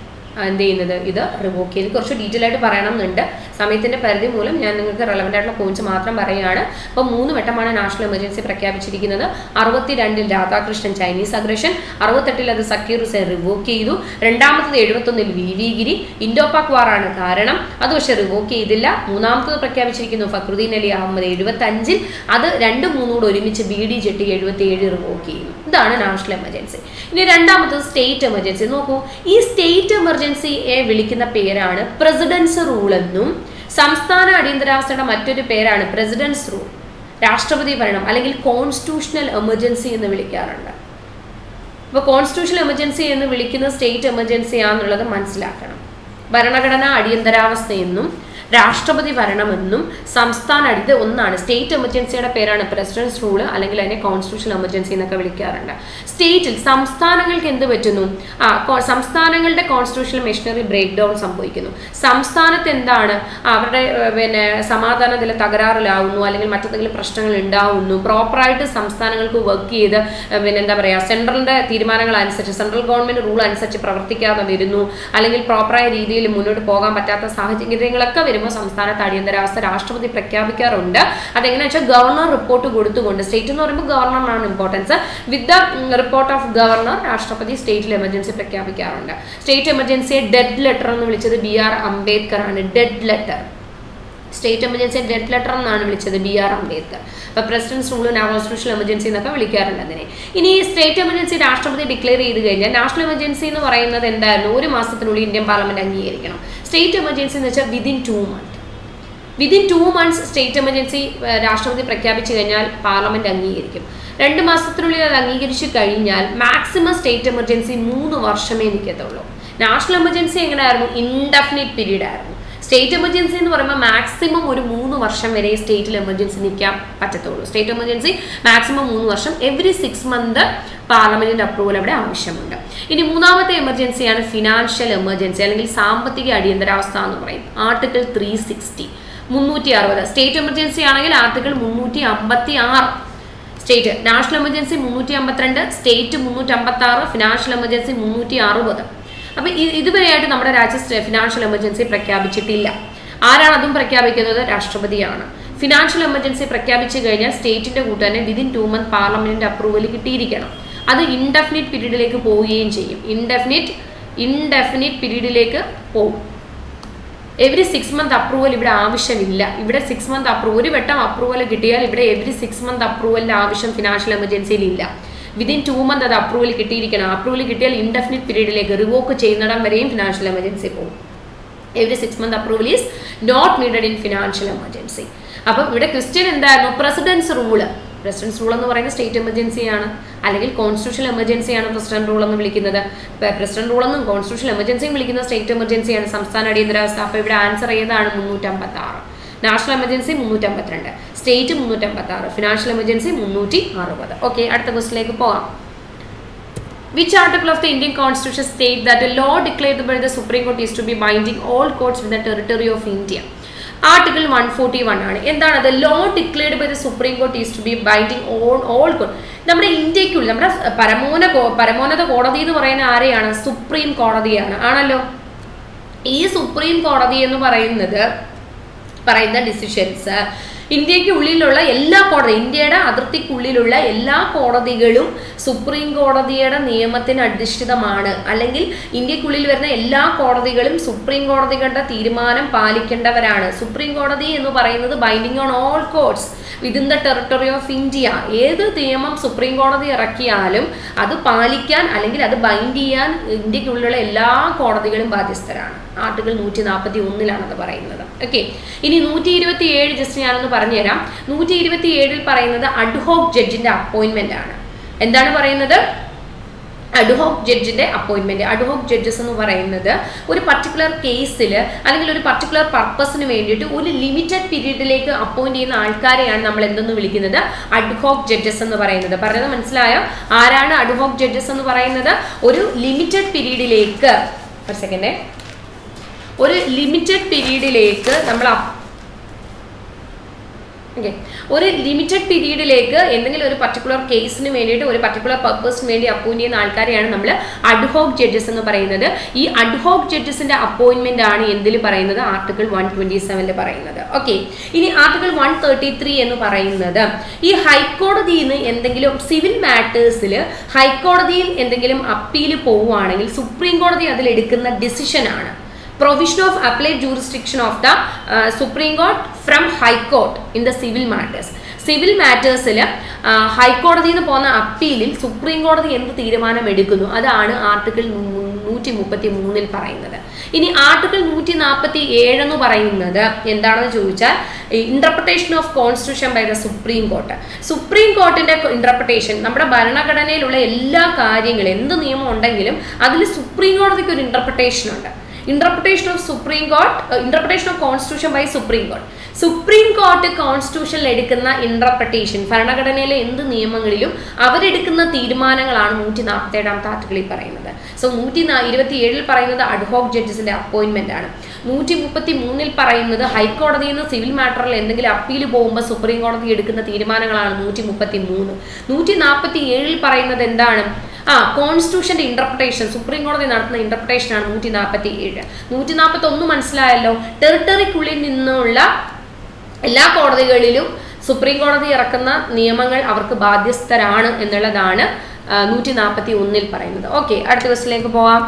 S1: എന്ത് ചെയ്യുന്നത്? ഇത് റിവോക്ക് ചെയ്ത് കുറച്ച് ഡീറ്റെയിൽ ആയിട്ട് പറയണം എന്നുണ്ട് സമയത്തിന്റെ പരിധി മൂലം ഞാൻ നിങ്ങൾക്ക് റെലവെന്റ് ആയിട്ടുള്ള പോയിന്റ്സ് മാത്രം പറയുകയാണ്. അപ്പോൾ മൂന്ന് വട്ടമാണ് നാഷണൽ എമർജൻസി പ്രഖ്യാപിച്ചിരിക്കുന്നത്. അറുപത്തിരണ്ടിൽ രാധാകൃഷ്ണൻ ചൈനീസ് അഗ്രഷൻ അറുപത്തെട്ടിൽ അത് സക്കീർ ഹുസൈൻ റിവോക്ക് ചെയ്തു. രണ്ടാമത്തത് എഴുപത്തൊന്നിൽ V V Giri Indo Pak വാറാണ് കാരണം. അത് പക്ഷെ റിവോക്ക് ചെയ്തില്ല. മൂന്നാമത്തത് പ്രഖ്യാപിച്ചിരിക്കുന്നു ഫക്രുദ്ദീൻ അലി അഹമ്മദ് എഴുപത്തി അഞ്ചിൽ അത് രണ്ട് മൂന്നോട് ഒരുമിച്ച് ബി ഡി ജെട്ടി എഴുപത്തി ഏഴ് റിവോക്ക് ചെയ്തു. ഇതാണ് നാഷണൽ എമർജൻസി ഇനി രണ്ടാമത്തത് സ്റ്റേറ്റ് എമർജൻസി നോക്കൂ ഈ സ്റ്റേറ്റ് എമർജൻസിയെ വിളിക്കുന്ന പേരാണ് പ്രസിഡൻസ് റൂൾ എന്നും സംസ്ഥാന അടിയന്തരാവസ്ഥയുടെ മറ്റൊരു പേരാണ് പ്രസിഡൻസ് റൂൾ. രാഷ്ട്രപതി ഭരണം അല്ലെങ്കിൽ കോൺസ്റ്റിറ്റ്യൂഷണൽ എമർജൻസി എന്ന് വിളിക്കാറുണ്ട്. അപ്പോൾ കോൺസ്റ്റിറ്റ്യൂഷണൽ എമർജൻസി എന്ന് വിളിക്കുന്ന സ്റ്റേറ്റ് എമർജൻസി ആണെന്നുള്ളത് മനസ്സിലാക്കണം. ഭരണഘടനാ അടിയന്തരാവസ്ഥ എന്നും രാഷ്ട്രപതി ഭരണമെന്നും സംസ്ഥാന അടുത്ത് ഒന്നാണ്. സ്റ്റേറ്റ് എമർജൻസിയുടെ പേരാണ് പ്രസിഡൻസ് റൂൾ അല്ലെങ്കിൽ അതിനെ കോൺസ്റ്റിറ്റ്യൂഷൻ എമർജൻസി എന്നൊക്കെ വിളിക്കാറുണ്ട്. സ്റ്റേറ്റിൽ സംസ്ഥാനങ്ങൾക്ക് എന്ത് പറ്റുന്നു? ആ സംസ്ഥാനങ്ങളുടെ കോൺസ്റ്റിറ്റ്യൂഷണൽ മെഷീനറി ബ്രേക്ക് ഡൗൺ സംഭവിക്കുന്നു. സംസ്ഥാനത്ത് എന്താണ്? അവരുടെ പിന്നെ സമാധാന നില തകരാറിലാവുന്നു അല്ലെങ്കിൽ മറ്റെന്തെങ്കിലും പ്രശ്നങ്ങൾ ഉണ്ടാവുന്നു. പ്രോപ്പറായിട്ട് സംസ്ഥാനങ്ങൾക്ക് വർക്ക് ചെയ്ത് പിന്നെ എന്താ പറയുക സെൻട്രലിന്റെ തീരുമാനങ്ങൾ അനുസരിച്ച് സെൻട്രൽ ഗവൺമെന്റ് റൂൾ അനുസരിച്ച് പ്രവർത്തിക്കാതെ വരുന്നു. അല്ലെങ്കിൽ പ്രോപ്പറായ രീതിയിൽ മുന്നോട്ട് പോകാൻ പറ്റാത്ത സാഹചര്യങ്ങളൊക്കെ വരുമ്പോൾ സംസ്ഥാനത്ത് അടിയന്തരാവസ്ഥ രാഷ്ട്രപതി പ്രഖ്യാപിക്കാറുണ്ട്. അതെങ്ങനെയാ വെച്ചാൽ ഗവർണർ റിപ്പോർട്ട് കൊടുത്തുകൊണ്ട് സ്റ്റേറ്റ് എന്ന് പറയുമ്പോൾ ഗവർണറിനാണ് importance with the report of governor രാഷ്ട്രപതി സ്റ്റേറ്റിൽ എമർജൻസി പ്രഖ്യാപിക്കാറുണ്ട്. സ്റ്റേറ്റ് എമർജൻസിയെ ഡെഡ് ലെറ്റർ എന്ന് വിളിച്ചത് ബി ആർ അംബേദ്കർ ആണ് dead letter state emergency dead letter എന്നാണ് വിളിച്ചത് ബി ആർ അംബേദ്കർ. അപ്പോൾ പ്രസിഡൻസ് റൂൾ കോൺസ്റ്റിറ്റ്യൂഷൻ എമർജൻസി എന്നൊക്കെ വിളിക്കാറുണ്ട് അതിനെ. ഇനി ഈ സ്റ്റേറ്റ് എമർജൻസി രാഷ്ട്രപതി ഡിക്ലെയർ ചെയ്ത് കഴിഞ്ഞാൽ നാഷണൽ എമർജൻസി എന്ന് പറയുന്നത് എന്തായിരുന്നു? ഒരു മാസത്തിനുള്ളിൽ ഇന്ത്യൻ പാർലമെന്റ് അംഗീകരിക്കണം. സ്റ്റേറ്റ് എമർജൻസി എന്ന് വെച്ചാൽ within two month within two months state emergency രാഷ്ട്രപതി പ്രഖ്യാപിച്ചു കഴിഞ്ഞാൽ പാർലമെന്റ് അംഗീകരിക്കും. രണ്ട് മാസത്തിനുള്ളിൽ അത് അംഗീകരിച്ചു കഴിഞ്ഞാൽ മാക്സിമം സ്റ്റേറ്റ് എമർജൻസി മൂന്ന് വർഷമേ നിൽക്കത്തുള്ളൂ. നാഷണൽ എമർജൻസി എങ്ങനെയായിരുന്നു? ഇൻഡെഫിനിറ്റ് പീരീഡ് ആയിരുന്നു. സ്റ്റേറ്റ് എമർജൻസി എന്ന് പറയുമ്പോൾ മാക്സിമം ഒരു മൂന്ന് വർഷം വരെ സ്റ്റേറ്റിൽ എമർജൻസി നിൽക്കാൻ പറ്റത്തുള്ളൂ. സ്റ്റേറ്റ് എമർജൻസി മാക്സിമം മൂന്ന് വർഷം എവറി സിക്സ് മന്ത് പാർലമെന്റിന്റെ അപ്രൂവൽ അവിടെ ആവശ്യമുണ്ട്. ഇനി മൂന്നാമത്തെ എമർജൻസിയാണ് ഫിനാൻഷ്യൽ എമർജൻസി അല്ലെങ്കിൽ സാമ്പത്തിക അടിയന്തരാവസ്ഥ എന്ന് പറയും. ആർട്ടിക്കിൾ ത്രീ സിക്സ്റ്റി മുന്നൂറ്റി അറുപത് സ്റ്റേറ്റ് എമർജൻസി ആണെങ്കിൽ ആർട്ടിക്കിൾ മുന്നൂറ്റി അമ്പത്തി ആറ് സ്റ്റേറ്റ് നാഷണൽ എമർജൻസി മുന്നൂറ്റി അമ്പത്തിരണ്ട് സ്റ്റേറ്റ് മുന്നൂറ്റി അമ്പത്തി ആറ് ഫിനാൻഷ്യൽ എമർജൻസി മുന്നൂറ്റി അറുപത് അപ്പൊ ഇതുവരെയായിട്ട് നമ്മുടെ രാജ്യത്ത് ഫിനാൻഷ്യൽ എമർജൻസി പ്രഖ്യാപിച്ചിട്ടില്ല. ആരാണ് അതും പ്രഖ്യാപിക്കുന്നത്? രാഷ്ട്രപതിയാണ്. ഫിനാൻഷ്യൽ എമർജൻസി പ്രഖ്യാപിച്ചു കഴിഞ്ഞാൽ സ്റ്റേറ്റിന്റെ കൂട്ടാനെ വിതിൻ ടു മന്ത് പാർലമെന്റിന്റെ അപ്രൂവൽ കിട്ടിയിരിക്കണം. അത് ഇൻഡെഫിനിറ്റ് പീരീഡിലേക്ക് പോവുകയും ചെയ്യും. ഇൻഡെഫിനിറ്റ് ഇൻഡെഫിനിറ്റ് പീരീഡിലേക്ക് പോകും എവറി സിക്സ് മന്ത് അപ്രൂവൽ ഇവിടെ ആവശ്യമില്ല. ഇവിടെ സിക്സ് മന്ത് അപ്രൂവൽ ഒരു വട്ടം അപ്രൂവൽ കിട്ടിയാൽ ഇവിടെ എവറി സിക്സ് മന്ത് അപ്രൂവലിന്റെ ആവശ്യം ഫിനാൻഷ്യൽ എമർജൻസിയിൽ ഇല്ല. വിതിൻ ടു മന്ത് അത് അപ്രൂവൽ കിട്ടിയിരിക്കണം. അപ്രൂവൽ കിട്ടിയാൽ ഇൻഡെഫിനിറ്റ് പീരീഡിലേക്ക് റിവോക്ക് ചെയ്യുന്നിടം വരെയും ഫിനാൻഷ്യൽ എമർജൻസി പോകും. Every six month approval is not needed in financial emergency അപ്പം ഇവിടെ ക്വസ്റ്റ്യൻ എന്തായിരുന്നു? പ്രസിഡൻസ് റൂൾ പ്രസിഡൻസ് റൂൾ എന്ന് പറയുന്നത് സ്റ്റേറ്റ് എമർജൻസിയാണ് അല്ലെങ്കിൽ കോൺസ്റ്റിറ്റ്യൂഷണൽ എമർജൻസിയാണ് പ്രസിഡന്റ് റൂൾ എന്ന് വിളിക്കുന്നത്. പ്രസിഡന്റ് റൂൾ എന്നും കോൺസ്റ്റിറ്റ്യൂഷണൽ എമർജൻസിയും വിളിക്കുന്ന സ്റ്റേറ്റ് എമർജൻസിയാണ് സംസ്ഥാന അടിയന്തരാവസ്ഥ. അപ്പോൾ ഇവിടെ ആൻസർ ഏതാണ്? മുന്നൂറ്റമ്പത്തി ആറ് നാഷണൽ എമർജൻസി മുന്നൂറ്റമ്പത്തിരണ്ട്. സ്റ്റേറ്റ് മുന്നൂറ്റമ്പത്തി ആറ് ഫിനാൻഷ്യൽ എമർജൻസി മുന്നൂറ്റി അറുപത് ഓക്കെ അടുത്ത ക്വസ്റ്റിലേക്ക് പോകാം Which article of the Indian Constitution state that a law declared by the Supreme Court is to be binding all courts within the territory of India? Article one forty one ആണ് എന്താണത് law declared by the supreme court is to be binding on all court നമ്മുടെ ഇന്ത്യക്കുള്ളിൽ നമ്മുടെ പരമോന പരമോന്നത കോടതി എന്ന് പറയുന്ന ആരെയാണ്? സുപ്രീം കോടതിയാണ്. ആണല്ലോ? ഈ സുപ്രീം കോടതി എന്ന് പറയുന്നത് പറയുന്ന ഡിസിഷൻസ് ഇന്ത്യയ്ക്ക് ഉള്ളിലുള്ള എല്ലാ കോടതി ഇന്ത്യയുടെ അതിർത്തിക്കുള്ളിലുള്ള എല്ലാ കോടതികളും സുപ്രീം കോടതിയുടെ നിയമത്തിന് അധിഷ്ഠിതമാണ്. അല്ലെങ്കിൽ ഇന്ത്യക്കുള്ളിൽ വരുന്ന എല്ലാ കോടതികളും സുപ്രീം കോടതികളുടെ തീരുമാനം പാലിക്കേണ്ടവരാണ്. സുപ്രീം കോടതി എന്ന് പറയുന്നത് binding on all courts within the territory of India ഏത് നിയമം സുപ്രീം കോടതി ഇറക്കിയാലും അത് പാലിക്കാൻ അല്ലെങ്കിൽ അത് ബൈൻഡ് ചെയ്യാൻ ഇന്ത്യക്കുള്ളിലുള്ള എല്ലാ കോടതികളും ബാധ്യസ്ഥരാണ്. ആർട്ടിക്കിൾ നൂറ്റി നാൽപ്പത്തി ഒന്നിലാണെന്ന് പറയുന്നത്. ഓക്കെ ഇനി നൂറ്റി ഇരുപത്തി ഏഴ് ജസ്റ്റ് ഞാനൊന്ന് പറഞ്ഞുതരാം. നൂറ്റി ഇരുപത്തി ഏഴിൽ പറയുന്നത് അഡ്ഹോക് ജഡ്ജിന്റെ അപ്പോയിന്റ്മെന്റ് ആണ്. എന്താണ് പറയുന്നത്? അഡ്ഹോക് ജഡ്ജിന്റെ അപ്പോയിന്റ്മെന്റ് അഡ്ഹോക് ജഡ്ജസ് എന്ന് പറയുന്നത് ഒരു പർട്ടിക്കുലർ കേസിൽ അല്ലെങ്കിൽ ഒരു പർട്ടിക്കുലർ പർപ്പസിന് വേണ്ടിയിട്ട് ഒരു ലിമിറ്റഡ് പീരീഡിലേക്ക് അപ്പോയിന്റ് ചെയ്യുന്ന ആൾക്കാരെയാണ് നമ്മൾ എന്തെന്ന് വിളിക്കുന്നത്? അഡ്ഹോക് ജഡ്ജസ് എന്ന് പറയുന്നത്. പറഞ്ഞത് മനസ്സിലായോ? ആരാണ് അഡ്ഹോക് ജഡ്ജസ് എന്ന് പറയുന്നത്? ഒരു ലിമിറ്റഡ് പീരീഡിലേക്ക് ഒരു സെക്കൻഡേ ഒരു ലിമിറ്റഡ് പീരീഡിലേക്ക് നമ്മൾ ഓക്കെ ഒരു ലിമിറ്റഡ് പീരീഡിലേക്ക് എന്തെങ്കിലും ഒരു പർട്ടിക്കുലർ കേസിന് വേണ്ടിയിട്ട് ഒരു പർട്ടിക്കുലർ പർപ്പസിന് വേണ്ടി അപ്പോയിന്റ് ചെയ്യുന്ന ആൾക്കാരെയാണ് നമ്മൾ അഡ്ഹോക്ക് ജഡ്ജസ് എന്ന് പറയുന്നത്. ഈ അഡ്ഹോക്ക് ജഡ്ജസിന്റെ അപ്പോയിന്റ്മെന്റ് ആണ് എന്തിൽ പറയുന്നത്? ആർട്ടിക്കിൾ വൺ ട്വന്റി സെവനിൽ പറയുന്നത്. ഓക്കെ ഇനി ആർട്ടിക്കിൾ വൺ തേർട്ടി ത്രീ എന്ന് പറയുന്നത് ഈ ഹൈക്കോടതിയിൽ നിന്ന് എന്തെങ്കിലും സിവിൽ മാറ്റേഴ്സിൽ ഹൈക്കോടതിയിൽ എന്തെങ്കിലും അപ്പീൽ പോവുകയാണെങ്കിൽ സുപ്രീം കോടതി അതിലെടുക്കുന്ന ഡിസിഷനാണ് provision of applied jurisdiction of the uh, Supreme Court from High Court in the civil matters. Civil മാറ്റേഴ്സിൽ ഹൈക്കോടതിയിൽ നിന്ന് പോകുന്ന അപ്പീലിൽ സുപ്രീം കോടതി എന്ത് തീരുമാനം എടുക്കുന്നു അതാണ് ആർട്ടിക്കിൾ നൂറ്റി മുപ്പത്തി മൂന്നിൽ പറയുന്നത്. ഇനി ആർട്ടിക്കിൾ നൂറ്റി നാൽപ്പത്തി ഏഴ് എന്ന് പറയുന്നത് എന്താണെന്ന് ചോദിച്ചാൽ interpretation of constitution by the supreme court supreme കോർട്ടിന്റെ interpretation നമ്മുടെ ഭരണഘടനയിലുള്ള എല്ലാ കാര്യങ്ങളും എന്ത് നിയമം ഉണ്ടെങ്കിലും അതിൽ സുപ്രീം കോടതിക്ക് ഒരു ഇന്റർപ്രിട്ടേഷൻ ഉണ്ട്. Interpretation of supreme court interpretation of constitution by supreme court supreme court കോൺസ്റ്റിറ്റ്യൂഷനിൽ എടുക്കുന്ന ഇന്റർപ്രിട്ടേഷൻ ഭരണഘടനയിലെ എന്ത് നിയമങ്ങളിലും അവരെടുക്കുന്ന തീരുമാനങ്ങളാണ് നൂറ്റി നാൽപ്പത്തി ഏഴാമത്തെ ആർട്ടിക്കിളിൽ പറയുന്നത്. സോ നൂറ്റി ഇരുപത്തി ഏഴിൽ പറയുന്നത് അഡ്ഹോക്ക് ജഡ്ജസിന്റെ അപ്പോയിന്റ്മെന്റ് ആണ് നൂറ്റി മുപ്പത്തി മൂന്നിൽ പറയുന്നത് ഹൈക്കോടതിയിൽ നിന്ന് സിവിൽ മാറ്ററിൽ എന്തെങ്കിലും അപ്പീൽ പോകുമ്പോൾ സുപ്രീം കോടതി എടുക്കുന്ന തീരുമാനങ്ങളാണ് നൂറ്റി മുപ്പത്തി മൂന്ന് നൂറ്റി നാൽപ്പത്തി ഏഴിൽ പറയുന്നത് എന്താണ്? ആ കോൺസ്റ്റിറ്റ്യൂഷന്റെ ഇന്റർപ്രിട്ടേഷൻ സുപ്രീം കോടതി നടത്തുന്ന ഇന്റർപ്രിട്ടേഷൻ ആണ് നൂറ്റി നാൽപ്പത്തി ഏഴ് നൂറ്റി നാൽപ്പത്തി ഒന്ന് മനസ്സിലായല്ലോ? ടെറിട്ടറിക്കുള്ളിൽ നിന്നുള്ള എല്ലാ കോടതികളിലും സുപ്രീം കോടതി ഇറക്കുന്ന നിയമങ്ങൾ അവർക്ക് ബാധ്യസ്ഥരാണ് എന്നുള്ളതാണ് നൂറ്റി നാൽപ്പത്തി ഒന്നിൽ പറയുന്നത്. ഓക്കെ അടുത്ത ക്വസ്റ്റിലേക്ക് പോവാം.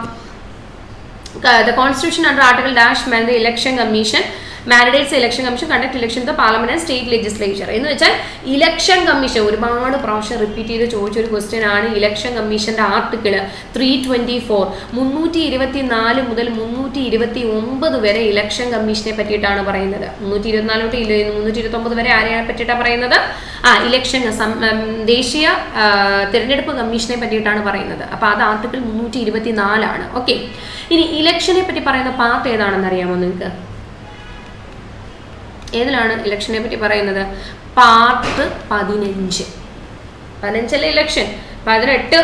S1: The constitution under article dash man the election commission mandates election commission conduct election the parliament and state legislature എന്ന് വെച്ചാൽ ഇലക്ഷൻ കമ്മീഷൻ ഒരുപാട് പ്രാവശ്യം റിപ്പീറ്റ് ചെയ്ത് ചോദിച്ചൊരു ക്വസ്റ്റ്യൻ ആണ് ഇലക്ഷൻ കമ്മീഷന്റെ ആർട്ടിക്കിൾ ത്രീ ട്വന്റി ഫോർ മുന്നൂറ്റി ഇരുപത്തി നാല് മുതൽ മുന്നൂറ്റി ഇരുപത്തി ഒമ്പത് വരെ ഇലക്ഷൻ കമ്മീഷനെ പറ്റിയിട്ടാണ് പറയുന്നത്. മുന്നൂറ്റി ഇരുപത്തിനാല് തൊട്ട് മുന്നൂറ്റി ഇരുപത്തി ഒമ്പത് വരെ ആരെയാണ് പറ്റിയിട്ടാണ് പറയുന്നത്? ആ ഇലക്ഷൻ ദേശീയ തിരഞ്ഞെടുപ്പ് കമ്മീഷനെ പറ്റിയിട്ടാണ് പറയുന്നത്. അപ്പൊ അത് ആർട്ടിക്കിൾ മുന്നൂറ്റി ഇരുപത്തി നാലാണ് ഓക്കെ ഇനി ഇലക്ഷനെ പറ്റി പറയുന്ന പാർട്ട് ഏതാണെന്ന് അറിയാമോ നിങ്ങൾക്ക്? ഏതിലാണ് ഇലക്ഷനെ പറ്റി പറയുന്നത്? പാർട്ട് പതിനഞ്ച്. പതിനഞ്ചല്ല ഇലക്ഷൻ പതിനെട്ട്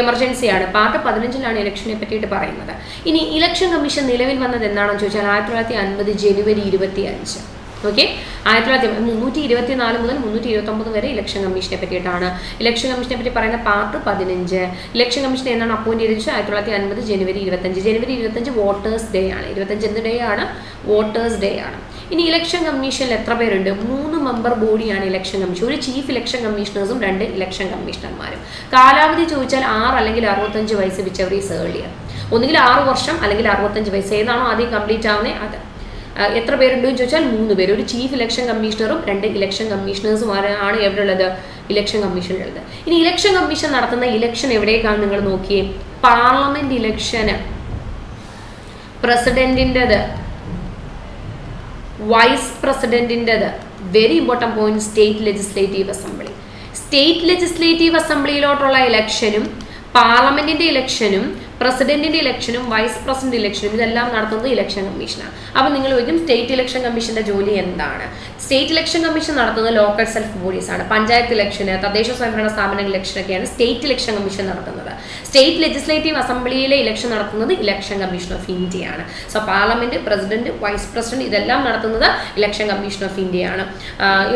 S1: എമർജൻസിയാണ് പാർട്ട് പതിനഞ്ചിലാണ് ഇലക്ഷനെ പറ്റിയിട്ട് പറയുന്നത്. ഇനി ഇലക്ഷൻ കമ്മീഷൻ നിലവിൽ വന്നത് എന്താണെന്ന് ചോദിച്ചാൽ ആയിരത്തി തൊള്ളായിരത്തി അൻപത് ജനുവരി ഇരുപത്തി അഞ്ച് ഓക്കെ? ആയിരത്തി തൊള്ളായിരത്തി മുന്നൂറ്റി ഇരുപത്തി നാല് മുതൽ മുന്നൂറ്റി ഇരുപത്തി ഒമ്പത് വരെ ഇലക്ഷൻ കമ്മീഷനെ പറ്റിയിട്ടാണ്. ഇലക്ഷൻ കമ്മീഷനെ പറ്റി പറയുന്ന പാർട്ട് പതിനഞ്ച്. ഇലക്ഷൻ കമ്മീഷൻ എന്നാണ് അപ്പോയിന്റ് ചെയ്തത് ആയിരത്തി തൊള്ളായിരത്തി അൻപത് ജനുവരി ഇരുപത്തഞ്ച് ജനുവരി ഇരുപത്തഞ്ച് വോട്ടേഴ്സ് ഡേ ആണ്. ഇരുപത്തഞ്ച് എന്ത് ഡേ ആണ്? വോട്ടേഴ്സ് ഡേ ആണ്. ഇനി ഇലക്ഷൻ കമ്മീഷനിൽ എത്ര പേരുണ്ട്? മൂന്ന് മെമ്പർ ബോഡിയാണ് ഇലക്ഷൻ കമ്മീഷൻ ഒരു ചീഫ് ഇലക്ഷൻ കമ്മീഷണേഴ്സും രണ്ട് ഇലക്ഷൻ കമ്മീഷണർമാരും കാലാവധി ചോദിച്ചാൽ ആറ് അല്ലെങ്കിൽ അറുപത്തഞ്ച് വയസ്സ് വിച്ച് എവർ ഈസ് ഏർലിയർ ഒന്നുകിൽ ആറ് വർഷം അല്ലെങ്കിൽ അറുപത്തഞ്ച് വയസ്സ്. ഏതാണോ ആദ്യം കംപ്ലീറ്റ് ആവുന്നത് അത്. എത്ര പേരുണ്ടെന്ന് ചോദിച്ചാൽ മൂന്ന് പേര്. ഒരു ചീഫ് ഇലക്ഷൻ കമ്മീഷണറും രണ്ട് ഇലക്ഷൻ കമ്മീഷണേഴ്സും ആണ് എവിടെ ഉള്ളത്? ഇലക്ഷൻ കമ്മീഷനിലുള്ളത് ഇനി ഇലക്ഷൻ കമ്മീഷൻ നടത്തുന്ന ഇലക്ഷൻ എവിടേക്കാണ് നിങ്ങൾ നോക്കിയേ? പാർലമെന്റ് ഇലക്ഷന് പ്രസിഡന്റിന്റെത് vice പ്രസിഡന്റിന്റെത് very important point state legislative assembly state legislative അസംബ്ലിയിലോട്ടുള്ള ഇലക്ഷനും പാർലമെന്റിന്റെ ഇലക്ഷനും പ്രസിഡന്റിന്റെ ഇലക്ഷനും വൈസ് പ്രസിഡന്റ് ഇലക്ഷനും ഇതെല്ലാം നടത്തുന്നത് ഇലക്ഷൻ കമ്മീഷനാണ് അപ്പോൾ നിങ്ങൾ ചോദിക്കും സ്റ്റേറ്റ് ഇലക്ഷൻ കമ്മീഷന്റെ ജോലി എന്താണ്? സ്റ്റേറ്റ് ഇലക്ഷൻ കമ്മീഷൻ നടത്തുന്നത് ലോക്കൽ സെൽഫ് ബോഡീസ് ആണ്. പഞ്ചായത്ത് ഇലക്ഷന് തദ്ദേശ സ്വയംഭരണ സ്ഥാപന ഇലക്ഷനൊക്കെയാണ് സ്റ്റേറ്റ് ഇലക്ഷൻ കമ്മീഷൻ നടത്തുന്നത്. സ്റ്റേറ്റ് ലെജിസ്ലേറ്റീവ് അസംബ്ലിയിലെ ഇലക്ഷൻ നടത്തുന്നത് ഇലക്ഷൻ കമ്മീഷൻ ഓഫ് ഇന്ത്യയാണ്. So parliament president vice president ഇതെല്ലാം നടത്തുന്നത് ഇലക്ഷൻ കമ്മീഷൻ ഓഫ് ഇന്ത്യയാണ്.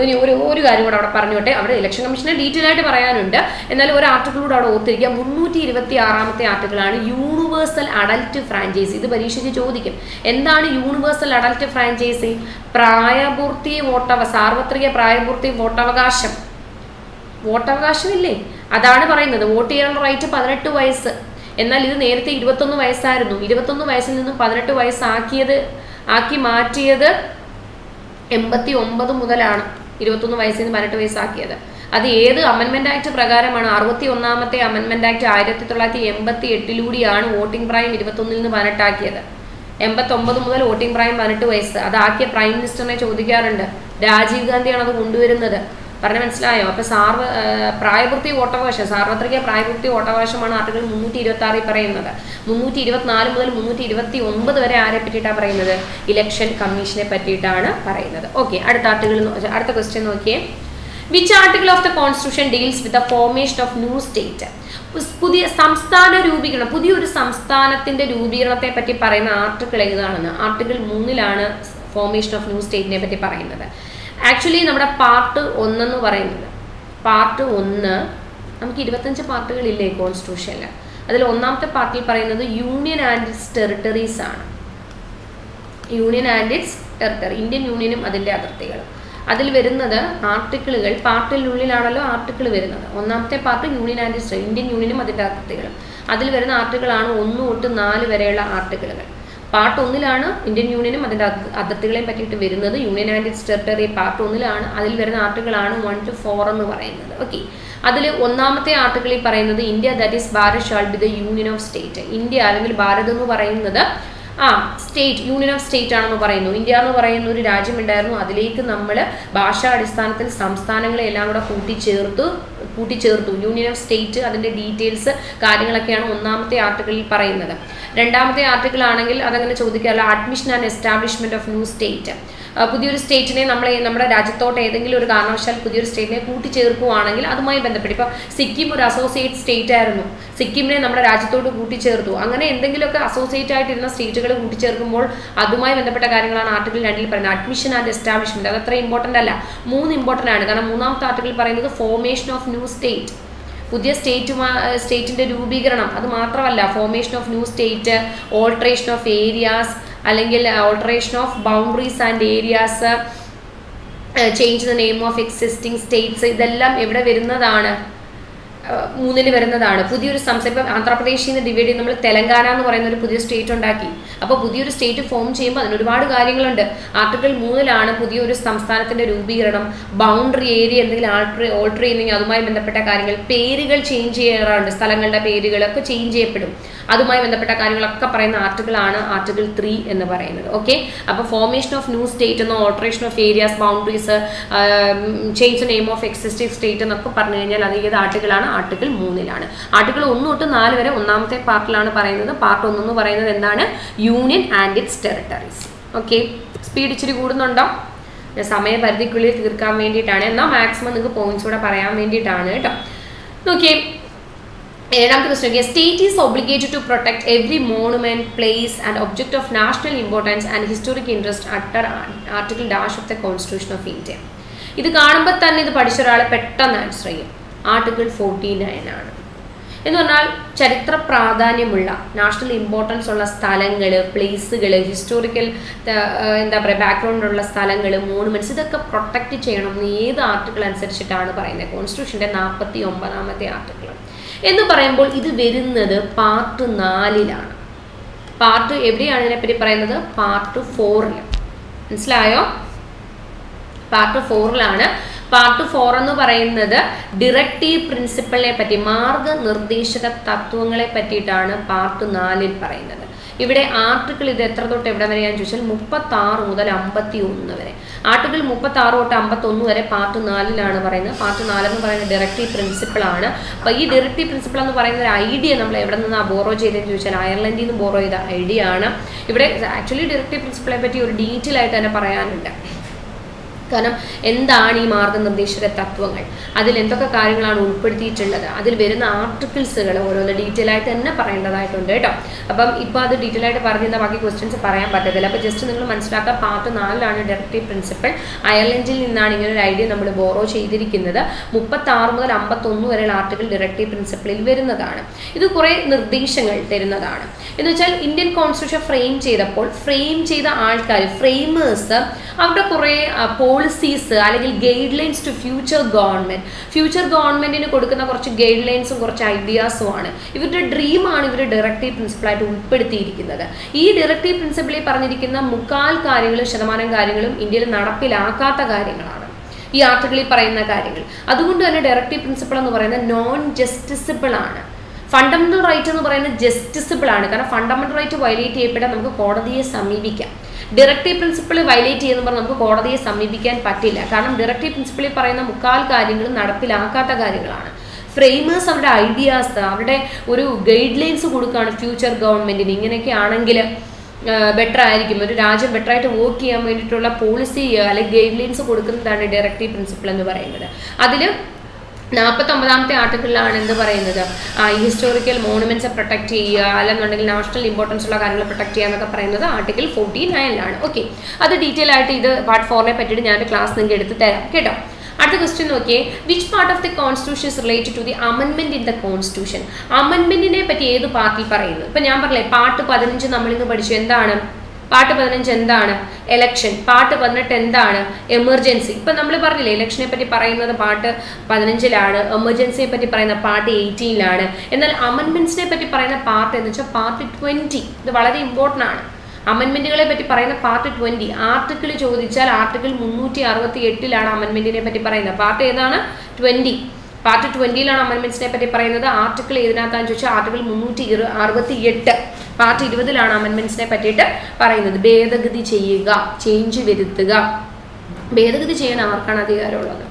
S1: ഇനി ഒരു ഒരു കാര്യം കൂടെ അവിടെ പറഞ്ഞോട്ടെ. അവിടെ ഇലക്ഷൻ കമ്മീഷനെ ഡീറ്റെയിൽ ആയിട്ട് പറയാനുണ്ട്. എന്നാൽ ഒരു ആർട്ടിക്കിളൂടെ അവിടെ ഓർത്തിരിക്കുക. മുന്നൂറ്റി ഇരുപത്തി ആറാമത്തെ ആർട്ടിക്കിളാണ് യൂണിവേഴ്സൽ അഡൽറ്റ് ഫ്രാഞ്ചൈസി ഇത് പരീക്ഷയ്ക്ക് ചോദിക്കും. എന്താണ് യൂണിവേഴ്സൽ അഡൽറ്റ് ഫ്രാഞ്ചൈസി പ്രായപൂർത്തി വോട്ടവ സാർവത്രിക പ്രായപൂർത്തി വോട്ടവകാശം. വോട്ടവകാശമില്ലേ? അതാണ് പറയുന്നത്. വോട്ട് ചെയ്യാനുള്ള റൈറ്റ് പതിനെട്ട് വയസ്സ്. എന്നാൽ ഇത് നേരത്തെ ഇരുപത്തൊന്ന് വയസ്സായിരുന്നു. ഇരുപത്തൊന്ന് വയസ്സിൽ നിന്നും പതിനെട്ട് വയസ്സാക്കിയത് ആക്കി മാറ്റിയത് എൺപത്തി ഒമ്പത് മുതലാണ്. ഇരുപത്തൊന്ന് വയസ്സിൽ നിന്ന് പതിനെട്ട് വയസ്സാക്കിയത്. അത് ഏത് അമെൻമെന്റ് ആക്ട് പ്രകാരമാണ്? അറുപത്തി ഒന്നാമത്തെ അമെൻമെന്റ് ആക്ട് ആയിരത്തി തൊള്ളായിരത്തി എൺപത്തി എട്ടിലൂടെയാണ് വോട്ടിംഗ് പ്രായം ഇരുപത്തൊന്നിൽ നിന്ന് പതിനെട്ടാക്കിയത്. എൺപത്തൊമ്പത് മുതൽ വോട്ടിംഗ് പ്രായം പതിനെട്ട് വയസ്സ്. അതാക്കിയ പ്രൈം മിനിസ്റ്ററിനെ ചോദിക്കാറുണ്ട്. രാജീവ് ഗാന്ധിയാണ് അത് കൊണ്ടുവരുന്നത്. പറഞ്ഞ മനസ്സിലായോ? അപ്പൊ സാർവ പ്രായപൂർത്തി വോട്ടവകാശം സാർവത്രിക പ്രായപൂർത്തി വോട്ടവകാശമാണ് ആർട്ടിക്കിൾ മുന്നൂറ്റി ഇരുപത്തി ആറിൽ പറയുന്നത്. മുന്നൂറ്റി ഇരുപത്തിനാല് മുതൽ മുന്നൂറ്റി ഇരുപത്തി ഒമ്പത് വരെ ആരെ പറ്റിയിട്ടാണ് പറയുന്നത്? ഇലക്ഷൻ കമ്മീഷനെ പറ്റിയിട്ടാണ് പറയുന്നത്. ഓക്കെ അടുത്ത ആർട്ടിക്കിൾ അടുത്ത ക്വസ്റ്റ്യൻ നോക്കിയേ. Which article of the constitution deals with the formation of new state പുതിയ സംസ്ഥാന രൂപീകരണം പുതിയൊരു സംസ്ഥാനത്തിന്റെ രൂപീകരണത്തെ പറ്റി പറയുന്ന ആർട്ടിക്കിൾ ഏതാണെന്ന്? ആർട്ടിക്കിൾ മൂന്നിലാണ് ഫോർമേഷൻ ഓഫ് ന്യൂ സ്റ്റേറ്റിനെ പറ്റി പറയുന്നത്. ആക്ച്വലി നമ്മുടെ പാർട്ട് ഒന്നെന്ന് പറയുന്നത്. പാർട്ട് ഒന്ന് നമുക്ക് ഇരുപത്തഞ്ച് പാർട്ടുകളില്ലേ കോൺസ്റ്റിറ്റ്യൂഷനിൽ അതിൽ ഒന്നാമത്തെ പാർട്ടിൽ പറയുന്നത് യൂണിയൻ ആൻഡ് ഇറ്റ്സ് ടെറിട്ടറീസ് ആണ്. Union and its territory Indian യൂണിയനും അതിന്റെ അതിർത്തികളും. അതിൽ വരുന്നത് ആർട്ടിക്കിളുകൾ പാർട്ടിനുള്ളിലാണല്ലോ ആർട്ടിക്കിൾ വരുന്നത്. ഒന്നാമത്തെ പാർട്ട് യൂണിയൻ ആൻഡ് ഇന്ത്യൻ യൂണിയനും അതിന്റെ അതിർത്തികളും. അതിൽ വരുന്ന ആർട്ടിക്കിളാണ് ഒന്ന് തൊട്ട് നാല് വരെയുള്ള ആർട്ടിക്കിളുകൾ. പാർട്ട് ഒന്നിലാണ് ഇന്ത്യൻ യൂണിയനും അതിന്റെ അത്- അതിർത്തികളെയും പറ്റിയിട്ട് വരുന്നത്. Union and its territory part ഒന്നിലാണ്. അതിൽ വരുന്ന ആർട്ടിക്കിളാണ് വൺ ടു ഫോർ എന്ന് പറയുന്നത്. ഓക്കെ അതിൽ ഒന്നാമത്തെ ആർട്ടിക്കിളിൽ പറയുന്നത് India that is Bharat shall be the union of state India അല്ലെങ്കിൽ ഭാരത് എന്ന് പറയുന്നത് ആ സ്റ്റേറ്റ് യൂണിയൻ ഓഫ് സ്റ്റേറ്റ് ആണെന്ന് പറയുന്നു. ഇന്ത്യ എന്ന് പറയുന്ന ഒരു രാജ്യമുണ്ടായിരുന്നു. അതിലേക്ക് നമ്മൾ ഭാഷാ അടിസ്ഥാനത്തിൽ സംസ്ഥാനങ്ങളെ എല്ലാം കൂടെ കൂട്ടിച്ചേർത്തു കൂട്ടിച്ചേർത്തു. യൂണിയൻ ഓഫ് സ്റ്റേറ്റ് അതിന്റെ ഡീറ്റെയിൽസ് കാര്യങ്ങളൊക്കെയാണ് ഒന്നാമത്തെ ആർട്ടിക്കിളിൽ പറയുന്നത്. രണ്ടാമത്തെ ആർട്ടിക്കിൾ ആണെങ്കിൽ അതങ്ങനെ ചോദിക്കാറില്ല. Admission and establishment of new state പുതിയൊരു സ്റ്റേറ്റിനെ നമ്മൾ നമ്മുടെ രാജ്യത്തോട്ട് ഏതെങ്കിലും ഒരു കാരണവശാൽ പുതിയൊരു സ്റ്റേറ്റിനെ കൂട്ടിച്ചേർക്കുകയാണെങ്കിൽ അതുമായി ബന്ധപ്പെട്ട് ഇപ്പോൾ സിക്കിം ഒരു അസോസിയേറ്റ് സ്റ്റേറ്റ് ആയിരുന്നു. സിക്കിമിനെ നമ്മുടെ രാജ്യത്തോട് കൂട്ടിച്ചേർത്തു. അങ്ങനെ എന്തെങ്കിലുമൊക്കെ അസോസിയേറ്റ് ആയിട്ടിരുന്ന സ്റ്റേറ്റുകൾ കൂട്ടിച്ചേർക്കുമ്പോൾ അതുമായി ബന്ധപ്പെട്ട കാര്യങ്ങളാണ് ആർട്ടിക്കിൾ രണ്ടിൽ പറയുന്നത്. അഡ്മിഷൻ ആൻഡ് എസ്റ്റാബ്ലിഷ്മെന്റ് അത് അത്ര ഇമ്പോർട്ടന്റ് അല്ല. മൂന്ന് ഇമ്പോർട്ടന്റ് ആണ്. കാരണം മൂന്നാമത്തെ ആർട്ടിക്കിൾ പറയുന്നത് ഫോർമേഷൻ ഓഫ് ന്യൂ സ്റ്റേറ്റ് പുതിയ സ്റ്റേറ്റ് സ്റ്റേറ്റിന്റെ രൂപീകരണം. അത് മാത്രമല്ല formation of new state alteration of areas അല്ലെങ്കിൽ alteration of boundaries and areas change the name of existing states ഇതെല്ലാം എവിടെ വരുന്നതാണ്? മൂന്നിൽ വരുന്നതാണ്. പുതിയൊരു സംസ്ഥാനം ഇപ്പം ആന്ധ്രാപ്രദേശിൽ നിന്ന് ഡിവൈഡ് ചെയ്ത് നമ്മൾ തെലങ്കാന എന്ന് പറയുന്ന ഒരു പുതിയ സ്റ്റേറ്റ് ഉണ്ടാക്കി. അപ്പോൾ പുതിയൊരു സ്റ്റേറ്റ് ഫോം ചെയ്യുമ്പോൾ അതിന് ഒരുപാട് കാര്യങ്ങളുണ്ട്. ആർട്ടിക്കിൾ മൂന്നിലാണ് പുതിയൊരു സംസ്ഥാനത്തിന്റെ രൂപീകരണം ബൗണ്ടറി ഏരിയ എന്തെങ്കിലും ആൾട്ടർ ഓൾട്ടർ ചെയ്യുന്നെങ്കിൽ അതുമായി ബന്ധപ്പെട്ട കാര്യങ്ങൾ പേരുകൾ ചേഞ്ച് ചെയ്യാറുണ്ട്. സ്ഥലങ്ങളുടെ പേരുകളൊക്കെ ചേഞ്ച് ചെയ്യപ്പെടും. അതുമായി ബന്ധപ്പെട്ട കാര്യങ്ങളൊക്കെ പറയുന്ന ആർട്ടിക്കിളാണ് ആർട്ടിക്കിൾ ത്രീ എന്ന് പറയുന്നത്. ഓക്കെ അപ്പോൾ ഫോർമേഷൻ ഓഫ് ന്യൂ സ്റ്റേറ്റ് എന്നോ alteration of areas boundaries change name of existing state എന്നൊക്കെ പറഞ്ഞു കഴിഞ്ഞാൽ അത് ഏത് ആർട്ടിക്കിളാണ് ആർട്ടിക്കിൾ മൂന്നിലാണ്. ആർട്ടിക്കിൾ ഒന്ന് തൊട്ട് നാല് വരെ ഒന്നാമത്തെ പാർട്ടിലാണ് പറയുന്നത്. പാർട്ട് ഒന്നെന്ന് പറയുന്നത് എന്താണ്? Union and its territories. Okay. Speed ഇച്ചിരി കൂടുന്നുണ്ടോ? സമയപരിധിക്കുള്ളിൽ തീർക്കാൻ വേണ്ടിയിട്ടാണ്. എന്നാൽ മാക്സിമം നിങ്ങൾക്ക് പോയിന്റ്സ് കൂടെ പറയാൻ വേണ്ടിയിട്ടാണ് കേട്ടോ. നോക്കിയേ. ഏഴാമത്തെ question state is obligated to protect every monument place and object of national importance and historic interest under article dash of the constitution of India ഇത് കാണുമ്പോൾ തന്നെ ഇത് പഠിച്ച ഒരാളെ പെട്ടെന്ന് ആൻസർ ചെയ്യും. ആർട്ടിക്കിൾ ഫോർട്ടി നയൻ ആണ്. എന്ന് പറഞ്ഞാൽ ചരിത്ര പ്രാധാന്യമുള്ള നാഷണൽ ഇമ്പോർട്ടൻസ് ഉള്ള സ്ഥലങ്ങൾ പ്ലേസുകൾ ഹിസ്റ്റോറിക്കൽ എന്താ പറയുക ബാക്ക്ഗ്രൗണ്ടുള്ള സ്ഥലങ്ങൾ മോണുമെന്റ്സ് ഇതൊക്കെ പ്രൊട്ടക്റ്റ് ചെയ്യണം എന്ന് ഏത് ആർട്ടിക്കിൾ അനുസരിച്ചിട്ടാണ് പറയുന്നത്? കോൺസ്റ്റിറ്റ്യൂഷന്റെ നാൽപ്പത്തി ഒമ്പതാമത്തെ ആർട്ടിക്കിൾ എന്ന് പറയുമ്പോൾ ഇത് വരുന്നത് പാർട്ട് നാലിലാണ്. പാർട്ട് എവിടെയാണ് ഇതിനെപ്പറ്റി പറയുന്നത്? പാർട്ട് ഫോറിൽ മനസ്സിലായോ? പാർട്ട് ഫോറിലാണ് പാർട്ട് ഫോർ എന്ന് പറയുന്നത് ഡിറക്റ്റീവ് പ്രിൻസിപ്പളിനെ പറ്റി മാർഗനിർദ്ദേശക തത്വങ്ങളെ പറ്റിയിട്ടാണ് പാർട്ട് നാലിൽ പറയുന്നത്. ഇവിടെ ആർട്ടിക്കിൾ ഇത് എത്ര തൊട്ട് എവിടെ വരെ ഞാൻ ചോദിച്ചാൽ മുപ്പത്തി ആറ് മുതൽ അമ്പത്തി ഒന്ന് വരെ. ആർട്ടിക്കിൾ മുപ്പത്തി ആറ് തൊട്ട് അമ്പത്തി ഒന്ന് വരെ പാർട്ട് നാലിലാണ് പറയുന്നത്. പാർട്ട് നാലെന്ന് പറയുന്നത് ഡയറക്റ്റീവ് പ്രിൻസിപ്പിൾ ആണ്. അപ്പോൾ ഈ ഡയറക്റ്റീവ് പ്രിൻസിപ്പിൾ എന്ന് പറയുന്ന ഒരു ഐഡിയ നമ്മൾ എവിടെ നിന്നാണ് ബോറോ ചെയ്തതെന്ന് ചോദിച്ചാൽ അയർലൻഡിൽ നിന്ന് ബോറോ ചെയ്ത ഐഡിയ ആണ്. ഇവിടെ ആക്ച്വലി ഡയറക്റ്റീവ് പ്രിൻസിപ്പിളെ പറ്റി ഒരു ഡീറ്റെയിൽ ആയിട്ട് തന്നെ പറയാനുണ്ട്. കാരണം എന്താണ് ഈ മാർഗനിർദ്ദേശക തത്വങ്ങൾ? അതിൽ എന്തൊക്കെ കാര്യങ്ങളാണ് ഉൾപ്പെടുത്തിയിട്ടുള്ളത്? അതിൽ വരുന്ന ആർട്ടിക്കിൾസുകൾ ഓരോന്ന് ഡീറ്റെയിൽ ആയിട്ട് തന്നെ പറയേണ്ടതായിട്ടുണ്ട് കേട്ടോ. അപ്പം ഇപ്പോൾ അത് ഡീറ്റെയിൽ ആയിട്ട് പറഞ്ഞിരുന്ന ബാക്കി ക്വസ്റ്റ്യൻസ് പറയാൻ പറ്റത്തില്ല. അപ്പോൾ ജസ്റ്റ് നിങ്ങൾ മനസ്സിലാക്കുക പാർട്ട് നാലിലാണ് ഡയറക്റ്റീവ് പ്രിൻസിപ്പൽ അയർലൻഡിൽ നിന്നാണ് ഇങ്ങനെ ഒരു ഐഡിയ നമ്മൾ ബോറോ ചെയ്തിരിക്കുന്നത്. മുപ്പത്തി ആറ് മുതൽ അമ്പത്തൊന്ന് വരെയുള്ള ആർട്ടിക്കിൾ ഡയറക്റ്റീവ് പ്രിൻസിപ്പിളിൽ വരുന്നതാണ്. ഇത് കുറേ നിർദ്ദേശങ്ങൾ തരുന്നതാണ്. എന്ന് വെച്ചാൽ ഇന്ത്യൻ കോൺസ്റ്റിറ്റ്യൂഷൻ ഫ്രെയിം ചെയ്തപ്പോൾ ഫ്രെയിം ചെയ്ത ആൾക്കാർ ഫ്രെയിമേഴ്സ് അവരുടെ കുറേ പോളിസീസ് അല്ലെങ്കിൽ guidelines to future government future ഗവൺമെന്റിന് കൊടുക്കുന്ന കുറച്ച് ഗൈഡ് ലൈൻസും കുറച്ച് ഐഡിയാസും ആണ്. ഇവരുടെ ഡ്രീമാണ് ഇവർ ഡയറക്റ്റീവ് പ്രിൻസിപ്പിളായിട്ട് ഉൾപ്പെടുത്തിയിരിക്കുന്നത്. ഈ ഡയറക്റ്റീവ് പ്രിൻസിപ്പിളിൽ പറഞ്ഞിരിക്കുന്ന മുക്കാൽ കാര്യങ്ങളും ശതമാനം കാര്യങ്ങളും ഇന്ത്യയിൽ നടപ്പിലാക്കാത്ത കാര്യങ്ങളാണ്. ഈ ആർട്ടിക്കിളിൽ പറയുന്ന കാര്യങ്ങൾ. അതുകൊണ്ട് തന്നെ ഡയറക്റ്റീവ് പ്രിൻസിപ്പിൾ എന്ന് പറയുന്നത് നോൺ ജസ്റ്റിസിബിൾ ആണ്. ഫണ്ടമെന്റൽ റൈറ്റ് എന്ന് പറയുന്നത് ജസ്റ്റിസിബിൾ ആണ്. കാരണം ഫണ്ടമെന്റൽ റൈറ്റ് വയലേറ്റ് ചെയ്യപ്പെട്ടാൽ നമുക്ക് കോടതിയെ സമീപിക്കാം. ഡയറക്റ്റീവ് പ്രിൻസിപ്പിൾ വയലേറ്റ് ചെയ്യുന്ന പറഞ്ഞാൽ നമുക്ക് കോടതിയെ സമീപിക്കാൻ പറ്റില്ല. കാരണം ഡയറക്റ്റീവ് പ്രിൻസിപ്പിളിൽ പറയുന്ന മുക്കാൽ കാര്യങ്ങളും നടപ്പിലാക്കാത്ത കാര്യങ്ങളാണ്. ഫ്രെയിമേഴ്സ് അവരുടെ ഐഡിയാസ് അവരുടെ ഒരു ഗൈഡ് ലൈൻസ് കൊടുക്കുകയാണ് ഫ്യൂച്ചർ ഗവൺമെന്റിന് ഇങ്ങനെയൊക്കെ ആണെങ്കിൽ ബെറ്റർ ആയിരിക്കും. ഒരു രാജ്യം ബെറ്റർ ആയിട്ട് വർക്ക് ചെയ്യാൻ വേണ്ടിയിട്ടുള്ള പോളിസി അല്ലെങ്കിൽ ഗൈഡ് ലൈൻസ് കൊടുക്കുന്നതാണ് ഡയറക്റ്റീവ് പ്രിൻസിപ്പിൾ എന്ന് പറയുന്നത്. അതിൽ നാൽപ്പത്തൊമ്പതാമത്തെ ആർട്ടിക്കിളിലാണ് എന്ത് പറയുന്നത്? ഹിസ്റ്റോറിക്കൽ മോണുമെന്റ്സ് പ്രൊട്ടക്ട് ചെയ്യുക അല്ലെന്നുണ്ടെങ്കിൽ നാഷണൽ ഇമ്പോർട്ടൻസ് ഉള്ള കാര്യങ്ങൾ പ്രൊട്ടക്ട് ചെയ്യുക എന്നൊക്കെ പറയുന്നത് ആർട്ടിക്കിൾ ഫോർട്ടി നയനിലാണ് ഓക്കെ അത് ഡീറ്റെയിൽ ആയിട്ട് ഇത് പാർട്ട് ഫോറിനെ പറ്റിയിട്ട് ഞാൻ ക്ലാസ് നിങ്ങൾക്ക് എടുത്ത് തരാം. കേട്ടോ? അടുത്ത ക്വസ്റ്റ്യൻ നോക്കിയേ. Which part of the constitution related to the അമെൻമെന്റ് in the constitution അമെൻമെന്റിനെ പറ്റി ഏത് പാർട്ടി പറയുന്നു? ഇപ്പൊ ഞാൻ പറഞ്ഞില്ലേ പാർട്ട് പതിനഞ്ച് നമ്മളിന്ന് പഠിച്ചു. എന്താണ്? പാർട്ട് പതിനഞ്ച് എന്താണ്? എലക്ഷൻ പാട്ട് പതിനെട്ട് എന്താണ്? എമർജൻസി ഇപ്പം നമ്മൾ പറഞ്ഞില്ലേ ഇലക്ഷനെ പറ്റി പറയുന്നത് പാട്ട് പതിനഞ്ചിലാണ് എമർജൻസിയെ പറ്റി പറയുന്ന പാർട്ട് എയ്റ്റീനിലാണ് എന്നാൽ അമൻമെൻസിനെ പറ്റി പറയുന്ന പാർട്ട് എന്ന് വെച്ചാൽ പാർട്ട് ട്വന്റി ഇത് വളരെ ഇമ്പോർട്ടന്റ് ആണ്. അമൻമെന്റുകളെ പറ്റി പറയുന്ന പാർട്ട് ട്വന്റി ആർട്ടിക്കിൾ ചോദിച്ചാൽ ആർട്ടിക്കിൾ മുന്നൂറ്റി അറുപത്തി എട്ടിലാണ് അമൻമെന്റിനെ പറ്റി പറയുന്നത്. പാർട്ട് ഏതാണ്? ട്വന്റി പാർട്ട് ട്വന്റിയിലാണ് അമെൻമെന്റ്സിനെ പറ്റി പറയുന്നത്. ആർട്ടിക്കിൾ ഏതിനകത്താന്ന് ചോദിച്ചാൽ ആർട്ടിക്കിൾ മുന്നൂറ്റി അറുപത്തി എട്ട് പാർട്ട് ഇരുപതിലാണ് അമെൻമെന്റ്സിനെ പറ്റിയിട്ട് പറയുന്നത്. ഭേദഗതി ചെയ്യുക ചേഞ്ച് വരുത്തുക. ഭേദഗതി ചെയ്യാൻ ആർക്കാണ് അധികാരമുള്ളത്?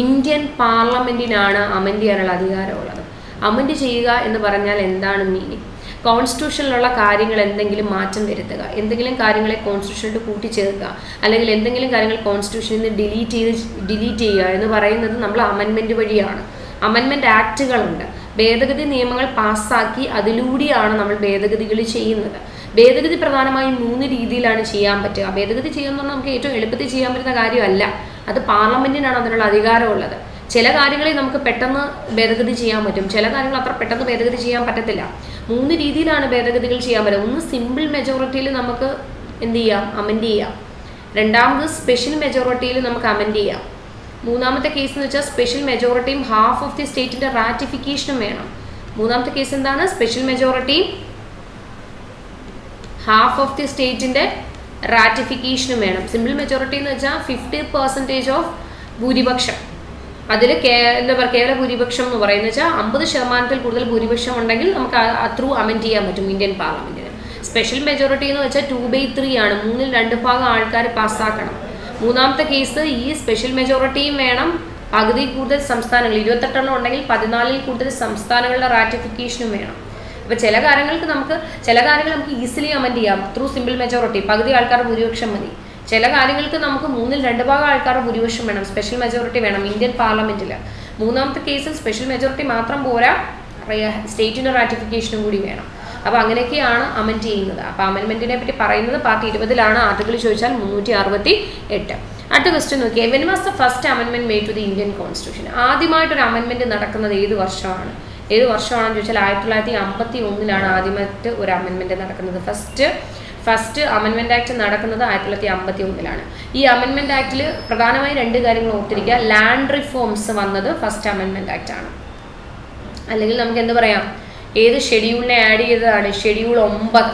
S1: ഇന്ത്യൻ പാർലമെന്റിനാണ് അമെൻഡ് ചെയ്യാനുള്ള അധികാരമുള്ളത്. അമെൻഡ് ചെയ്യുക എന്ന് പറഞ്ഞാൽ എന്താണ് മീനിങ് കോൺസ്റ്റിറ്റ്യൂഷനിലുള്ള കാര്യങ്ങൾ എന്തെങ്കിലും മാറ്റം വരുത്തുക എന്തെങ്കിലും കാര്യങ്ങളെ കോൺസ്റ്റിറ്റ്യൂഷനിൽ കൂട്ടിച്ചേർക്കുക അല്ലെങ്കിൽ എന്തെങ്കിലും കാര്യങ്ങൾ കോൺസ്റ്റിറ്റ്യൂഷനിൽ നിന്ന് ഡിലീറ്റ് ചെയ്ത് ഡിലീറ്റ് ചെയ്യുക എന്ന് പറയുന്നത് നമ്മൾ അമെൻമെന്റ് വഴിയാണ്. അമെൻമെന്റ് ആക്റ്റുകളുണ്ട് ഭേദഗതി നിയമങ്ങൾ പാസ്സാക്കി അതിലൂടെയാണ് നമ്മൾ ഭേദഗതികൾ ചെയ്യുന്നത്. ഭേദഗതി പ്രധാനമായും മൂന്ന് രീതിയിലാണ് ചെയ്യാൻ പറ്റുക. ഭേദഗതി ചെയ്യുന്ന നമുക്ക് ഏറ്റവും എളുപ്പത്തിൽ ചെയ്യാൻ പറ്റുന്ന കാര്യമല്ല. അത് പാർലമെന്റിനാണ് അതിനുള്ള അധികാരമുള്ളത്. ചില കാര്യങ്ങളിൽ നമുക്ക് പെട്ടെന്ന് ഭേദഗതി ചെയ്യാൻ പറ്റും. ചില കാര്യങ്ങൾ അത്ര പെട്ടെന്ന് ഭേദഗതി ചെയ്യാൻ പറ്റത്തില്ല. മൂന്ന് രീതിയിലാണ് ഭേദഗതികൾ ചെയ്യാൻ പറ്റുക. ഒന്ന് സിമ്പിൾ മെജോറിറ്റിയിൽ നമുക്ക് എന്ത് ചെയ്യാം? അമെൻഡ് ചെയ്യാം. രണ്ടാമത് സ്പെഷ്യൽ മെജോറിറ്റിയിൽ നമുക്ക് അമെൻഡ് ചെയ്യാം. മൂന്നാമത്തെ കേസ് എന്ന് വെച്ചാൽ സ്പെഷ്യൽ മെജോറിറ്റിയും ഹാഫ് ഓഫ് ദി സ്റ്റേറ്റിന്റെ റാറ്റിഫിക്കേഷനും വേണം. മൂന്നാമത്തെ കേസ് എന്താണ്? സ്പെഷ്യൽ മെജോറിറ്റിയും ഹാഫ് ഓഫ് ദി സ്റ്റേറ്റിന്റെ റാറ്റിഫിക്കേഷനും വേണം. സിമ്പിൾ മെജോറിറ്റി എന്ന് വെച്ചാൽ ഫിഫ്റ്റി പെർസെന്റേജ് ഓഫ് ഭൂരിപക്ഷം. അതിൽ കേ എന്താ പറയുക കേവല ഭൂരിപക്ഷം എന്ന് പറയുന്നത് വെച്ചാൽ അമ്പത് ശതമാനത്തിൽ കൂടുതൽ ഭൂരിപക്ഷം ഉണ്ടെങ്കിൽ നമുക്ക് ത്രൂ അമെൻഡ് ചെയ്യാൻ പറ്റും ഇന്ത്യൻ പാർലമെന്റിന് സ്പെഷ്യൽ മെജോറിറ്റി എന്ന് വെച്ചാൽ ടു ബൈ ത്രീ ആണ്. മൂന്നിൽ രണ്ട് ഭാഗം ആൾക്കാർ പാസ്സാക്കണം മൂന്നാമത്തെ കേസ് ഈ സ്പെഷ്യൽ മെജോറിറ്റിയും വേണം. പകുതി കൂടുതൽ സംസ്ഥാനങ്ങൾ ഇരുപത്തെട്ടെണ്ണം ഉണ്ടെങ്കിൽ പതിനാലിൽ കൂടുതൽ സംസ്ഥാനങ്ങളുടെ റാറ്റിഫിക്കേഷനും വേണം. അപ്പോൾ ചില കാര്യങ്ങൾക്ക് നമുക്ക് ചില കാര്യങ്ങൾ നമുക്ക് ഈസിലി അമെൻഡ് ചെയ്യാം ത്രൂ സിമ്പിൾ മെജോറിറ്റി പകുതി ആൾക്കാർ ഭൂരിപക്ഷം മതി. ചില കാര്യങ്ങൾക്ക് നമുക്ക് മൂന്നിൽ രണ്ട് ഭാഗം ആൾക്കാരുടെ ഭൂരിപക്ഷം വേണം. സ്പെഷ്യൽ മെജോറിറ്റി വേണം. ഇന്ത്യൻ പാർലമെന്റിൽ മൂന്നാമത്തെ കേസിൽ സ്പെഷ്യൽ മെജോറിറ്റി മാത്രം പോരാ സ്റ്റേറ്റിന്റെ റാറ്റിഫിക്കേഷനും കൂടി വേണം. അപ്പോൾ അങ്ങനെയൊക്കെയാണ് അമെൻഡ് ചെയ്യുന്നത്. അപ്പോൾ അമെൻമെന്റിനെ പറ്റി പറയുന്നത് പാർട്ടി ഇരുപതിലാണ്. ആർട്ടിക്കിൾ ചോദിച്ചാൽ മുന്നൂറ്റി അറുപത്തി എട്ട് അടുത്ത ക്വസ്റ്റ്യൻ നോക്കിയേ. When was the first അമെൻമെന്റ് made to the Indian constitution ആദ്യമായിട്ടൊരു അമെൻമെന്റ് നടക്കുന്നത് ഏത് വർഷമാണ്? ഏത് വർഷമാണെന്ന് ചോദിച്ചാൽ ആയിരത്തി തൊള്ളായിരത്തി അമ്പത്തി ഒന്നിലാണ് ആദ്യമായിട്ട് ഒരു അമെൻമെന്റ് നടക്കുന്നത്. ഫസ്റ്റ് ഫസ്റ്റ് അമെൻമെന്റ് ആക്ട് നടക്കുന്നത് ആയിരത്തി തൊള്ളായിരത്തി അമ്പത്തി ഒന്നിലാണ് ഈ അമെൻമെന്റ് ആക്ടിൽ പ്രധാനമായും രണ്ട് കാര്യങ്ങൾ ഓർത്തിരിക്കുക. ലാൻഡ് റിഫോംസ് വന്നത് ഫസ്റ്റ് അമെൻമെന്റ് ആക്ട് ആണ്. അല്ലെങ്കിൽ നമുക്ക് എന്ത് പറയാം? ഏത് ഷെഡ്യൂളിനെ ആഡ് ചെയ്തതാണ്? ഷെഡ്യൂൾ ഒമ്പത്.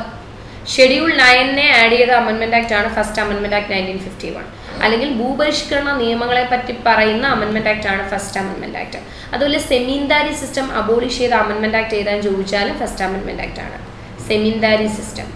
S1: ഷെഡ്യൂൾ നയനെ ആഡ് ചെയ്ത അമെൻമെന്റ് ആക്ട് ആണ് ഫസ്റ്റ് അമെൻമെന്റ് ആക്ട് നയന്റീൻ ഫിഫ്റ്റി വൺ അല്ലെങ്കിൽ ഭൂപരിഷ്കരണ നിയമങ്ങളെ പറ്റി പറയുന്ന അമെൻമെന്റ് ആക്ട് ആണ് ഫസ്റ്റ് അമെൻമെന്റ് ആക്ട് അതുപോലെ സെമീൻദാരി സിസ്റ്റം അബോളിഷ് ചെയ്ത അമെൻമെന്റ് ആക്ട് ചെയ്താൽ ചോദിച്ചാലും ഫസ്റ്റ് അമെൻമെന്റ് ആക്ട് ആണ്. സെമീൻദാരി സിസ്റ്റം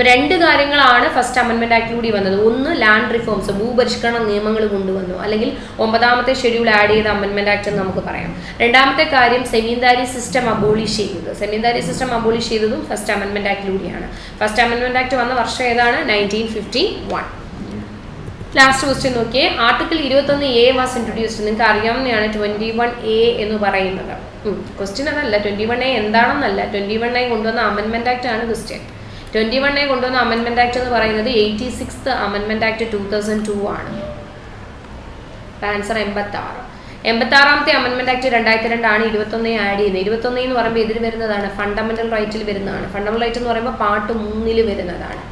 S1: രണ്ട് കാര്യങ്ങളാണ് ഫസ്റ്റ് അമെൻമെന്റ് ആക്ടിലൂടെ വന്നത്. ഒന്ന് ലാൻഡ് റിഫോംസ് ഭൂപരിഷ്കരണ നിയമങ്ങൾ കൊണ്ടുവന്നു. അല്ലെങ്കിൽ ഒമ്പതാമത്തെ ഷെഡ്യൂൾ ആഡ് ചെയ്ത അമെന്റ്മെന്റ് ആക്ട് എന്ന് നമുക്ക് പറയാം. രണ്ടാമത്തെ കാര്യം സെമീന്ദാരി സിസ്റ്റം അബോളിഷ് ചെയ്തത്. സെമീന്ദാരി സിസ്റ്റം അബോളിഷ് ചെയ്തതും ഫസ്റ്റ് ആക്ട് കൂടിയാണ് ഫസ്റ്റ് അമെന്റ്മെന്റ് ആക്ട് വന്ന വർഷം ഏതാണ്? Nineteen fifty one last question നോക്കിയേ. ആർട്ടിക്കിൾ ഇരുപത്തൊന്ന് എ വാസ് ഇൻട്രൊഡ്യൂസ്ഡ് നിങ്ങൾക്ക് അറിയാവുന്നതാണ് ട്വന്റി വൺ എ എന്ന് പറയുന്നത്. ക്വസ്റ്റ്യൻ അതല്ല. ട്വന്റി വൺ എ എന്താണെന്നല്ല. ട്വന്റി വൺ എ കൊണ്ടുവന്ന അമെൻമെന്റ് ആക്ട് ആണ് ക്വസ്റ്റ്യൻ ട്വന്റി വണ്ണേ കൊണ്ടുവന്ന അമെൻമെന്റ് ആക്ട് എന്ന് പറയുന്നത് എയ്റ്റി സിക്സ് അമെൻമെന്റ് ആക്ട് ടൂ തൗസൻഡ് ടു ആണ് ആൻസർ എൺപത്താറ്. എൺപത്താറാമത്തെ അമെൻമെന്റ് ആക്ട് രണ്ടായിരത്തി രണ്ടാണ് ഇരുപത്തൊന്നേ ആഡ് ചെയ്യുന്നത്. ഇരുപത്തൊന്നേ എന്ന് പറയുമ്പോൾ ഇതിൽ വരുന്നതാണ്? ഫണ്ടമെന്റൽ റൈറ്റിൽ വരുന്നതാണ്. ഫണ്ടമെന്റൽ റൈറ്റ് എന്ന് പറയുമ്പോൾ പാർട്ട് മൂന്നിൽ വരുന്നതാണ്.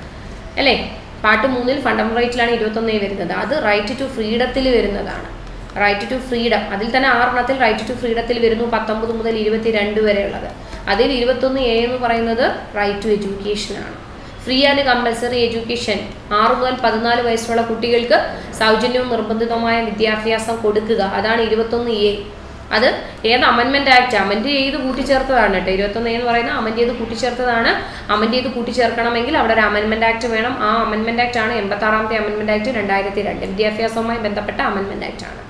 S1: അല്ലേ? പാർട്ട് മൂന്നിൽ ഫണ്ടമെന്റൽ റൈറ്റിലാണ് ഇരുപത്തൊന്നേ വരുന്നത്. അത് റൈറ്റ് ടു ഫ്രീഡത്തിൽ വരുന്നതാണ്. റൈറ്റ് ടു ഫ്രീഡം അതിൽ തന്നെ ആറെണ്ണത്തിൽ റൈറ്റ് ടു ഫ്രീഡത്തിൽ വരുന്നു പത്തൊമ്പത് മുതൽ ഇരുപത്തി രണ്ട് വരെയുള്ളത്. അതിൽ ഇരുപത്തൊന്ന് എ എന്ന് പറയുന്നത് റൈറ്റ് ടു എഡ്യൂക്കേഷൻ ആണ്. ഫ്രീ ആൻഡ് കമ്പൽസറി എഡ്യൂക്കേഷൻ ആറ് മുതൽ പതിനാല് വയസ്സുള്ള കുട്ടികൾക്ക് സൗജന്യവും നിർബന്ധിതമായ വിദ്യാഭ്യാസം കൊടുക്കുക. അതാണ് ഇരുപത്തൊന്ന് എ അത് ഏത് അമെൻമെന്റ് ആക്ട് അമെൻഡ് ചെയ്ത് കൂട്ടിച്ചേർത്തതാണ് കേട്ടോ. ഇരുപത്തൊന്ന് എന്ന് പറയുന്നത് അമെൻഡ് ചെയ്ത് കൂട്ടിച്ചേർത്തതാണ്. അമൻഡ് ചെയ്ത് കൂട്ടിച്ചേർക്കണമെങ്കിൽ അവിടെ ഒരു അമെൻമെന്റ് ആക്ട് വേണം. ആ അമെൻമെന്റ് ആക്ട് ആണ് എൺപത്തി ആറാമത്തെ അമെൻമെന്റ് ആക്ട് രണ്ടായിരത്തി രണ്ട് വിദ്യാഭ്യാസവുമായി ബന്ധപ്പെട്ട അമെൻമെന്റ് ആക്ട് ആണ്.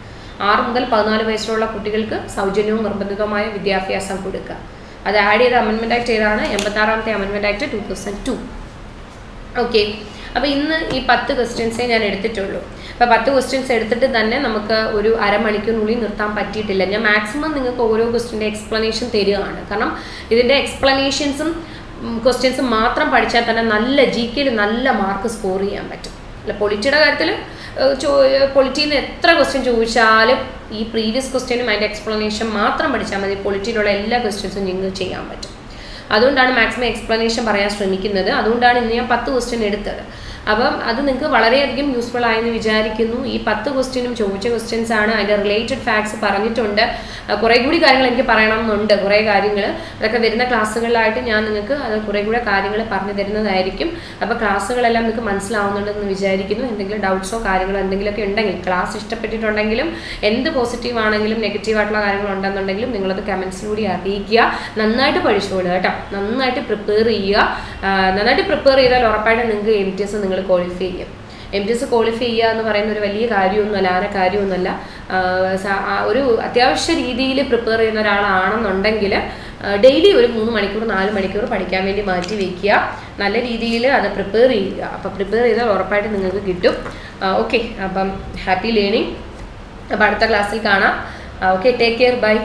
S1: ആറ് മുതൽ പതിനാല് വയസ്സുള്ള കുട്ടികൾക്ക് സൗജന്യവും നിർബന്ധിതമായ വിദ്യാഭ്യാസം കൊടുക്കുക. അത് ആഡ് ചെയ്ത അമെൻമെന്റ് ആക്ട് ഏതാണ് എൺപത്തി ആറാമത്തെ അമെൻമെന്റ് act two thousand two okay അപ്പോൾ ഇന്ന് ഈ പത്ത് ക്വസ്റ്റ്യൻസേ ഞാൻ എടുത്തിട്ടുള്ളൂ. അപ്പോൾ പത്ത് ക്വസ്റ്റ്യൻസ് എടുത്തിട്ട് തന്നെ നമുക്ക് ഒരു അരമണിക്കൂറിനുള്ളിൽ നിർത്താൻ പറ്റിയിട്ടില്ല. ഞാൻ മാക്സിമം നിങ്ങൾക്ക് ഓരോ ക്വസ്റ്റ്യന്റെ എക്സ്പ്ലനേഷൻ തരികയാണ് കാരണം ഇതിന്റെ എക്സ്പ്ലനേഷൻസും ക്വസ്റ്റ്യൻസും മാത്രം പഠിച്ചാൽ തന്നെ നല്ല ജി കെയിൽ നല്ല മാർക്ക് സ്കോർ ചെയ്യാൻ പറ്റും. അല്ല പൊളിറ്റിയുടെ കാര്യത്തിൽ പൊളിറ്റിയിൽ നിന്ന് എത്ര ക്വസ്റ്റ്യൻ ചോദിച്ചാലും ഈ പ്രീവിയസ് ക്വസ്റ്റ്യനും അതിന്റെ എക്സ്പ്ലനേഷൻ മാത്രം പഠിച്ചാൽ മതി. പൊളിറ്റിയിലുള്ള എല്ലാ ക്വസ്റ്റ്യൻസും നിങ്ങൾക്ക് ചെയ്യാൻ പറ്റും. അതുകൊണ്ടാണ് മാക്സിമം എക്സ്പ്ലനേഷൻ പറയാൻ ശ്രമിക്കുന്നത്. അതുകൊണ്ടാണ് ഇന്ന് ഞാൻ പത്ത് ക്വസ്റ്റ്യൻ എടുത്തത്. അപ്പം അത് നിങ്ങൾക്ക് വളരെയധികം യൂസ്ഫുൾ ആയെന്ന് വിചാരിക്കുന്നു. ഈ പത്ത് ക്വസ്റ്റ്യനും ചോദിച്ച ക്വസ്റ്റ്യൻസ് ആണ് അതിന്റെ റിലേറ്റഡ് ഫാക്ട്സ് പറഞ്ഞിട്ടുണ്ട്. കുറേ കൂടി കാര്യങ്ങൾ എനിക്ക് പറയണമെന്നുണ്ട്. കുറേ കാര്യങ്ങൾ. അതൊക്കെ വരുന്ന ക്ലാസ്സുകളിലായിട്ട് ഞാൻ നിങ്ങൾക്ക് അത് കുറേ കൂടെ കാര്യങ്ങൾ പറഞ്ഞു തരുന്നതായിരിക്കും. അപ്പോൾ ക്ലാസ്സുകളെല്ലാം നിങ്ങൾക്ക് മനസ്സിലാവുന്നുണ്ടെന്ന് വിചാരിക്കുന്നു. എന്തെങ്കിലും ഡൗട്ട്സോ കാര്യങ്ങളോ എന്തെങ്കിലുമൊക്കെ ഉണ്ടെങ്കിൽ ക്ലാസ് ഇഷ്ടപ്പെട്ടിട്ടുണ്ടെങ്കിലും എന്ത് പോസിറ്റീവ് ആണെങ്കിലും നെഗറ്റീവ് ആയിട്ടുള്ള കാര്യങ്ങൾ ഉണ്ടെന്നുണ്ടെങ്കിലും നിങ്ങളത് കമൻസിലൂടെ അറിയിക്കുക. നന്നായിട്ട് പഠിച്ചോളൂ കേട്ടോ. നന്നായിട്ട് പ്രിപ്പയർ ചെയ്യുക. നന്നായിട്ട് പ്രിപ്പയർ ചെയ്താൽ ഉറപ്പായിട്ട് നിങ്ങൾക്ക് എം ടി എസ് നിങ്ങൾ ക്വാളിഫൈ ചെയ്യും. എം ടി എസ് ക്വാളിഫൈ ചെയ്യുക എന്ന് പറയുന്ന ഒരു വലിയ കാര്യമൊന്നുമല്ല ആരെ കാര്യമൊന്നുമല്ല. ഒരു അത്യാവശ്യ രീതിയിൽ പ്രിപ്പയർ ചെയ്യുന്ന ഒരാളാണെന്നുണ്ടെങ്കിൽ ഡെയിലി ഒരു മൂന്ന് മണിക്കൂർ നാല് മണിക്കൂർ പഠിക്കാൻ വേണ്ടി മാറ്റി വയ്ക്കുക നല്ല രീതിയിൽ അത് പ്രിപ്പയർ ചെയ്യുക. അപ്പോൾ പ്രിപ്പയർ ചെയ്താൽ ഉറപ്പായിട്ട് നിങ്ങൾക്ക് കിട്ടും. ഓക്കെ അപ്പം ഹാപ്പി ലേണിംഗ് അപ്പോൾ അടുത്ത ക്ലാസ്സിൽ കാണാം. Okay take care by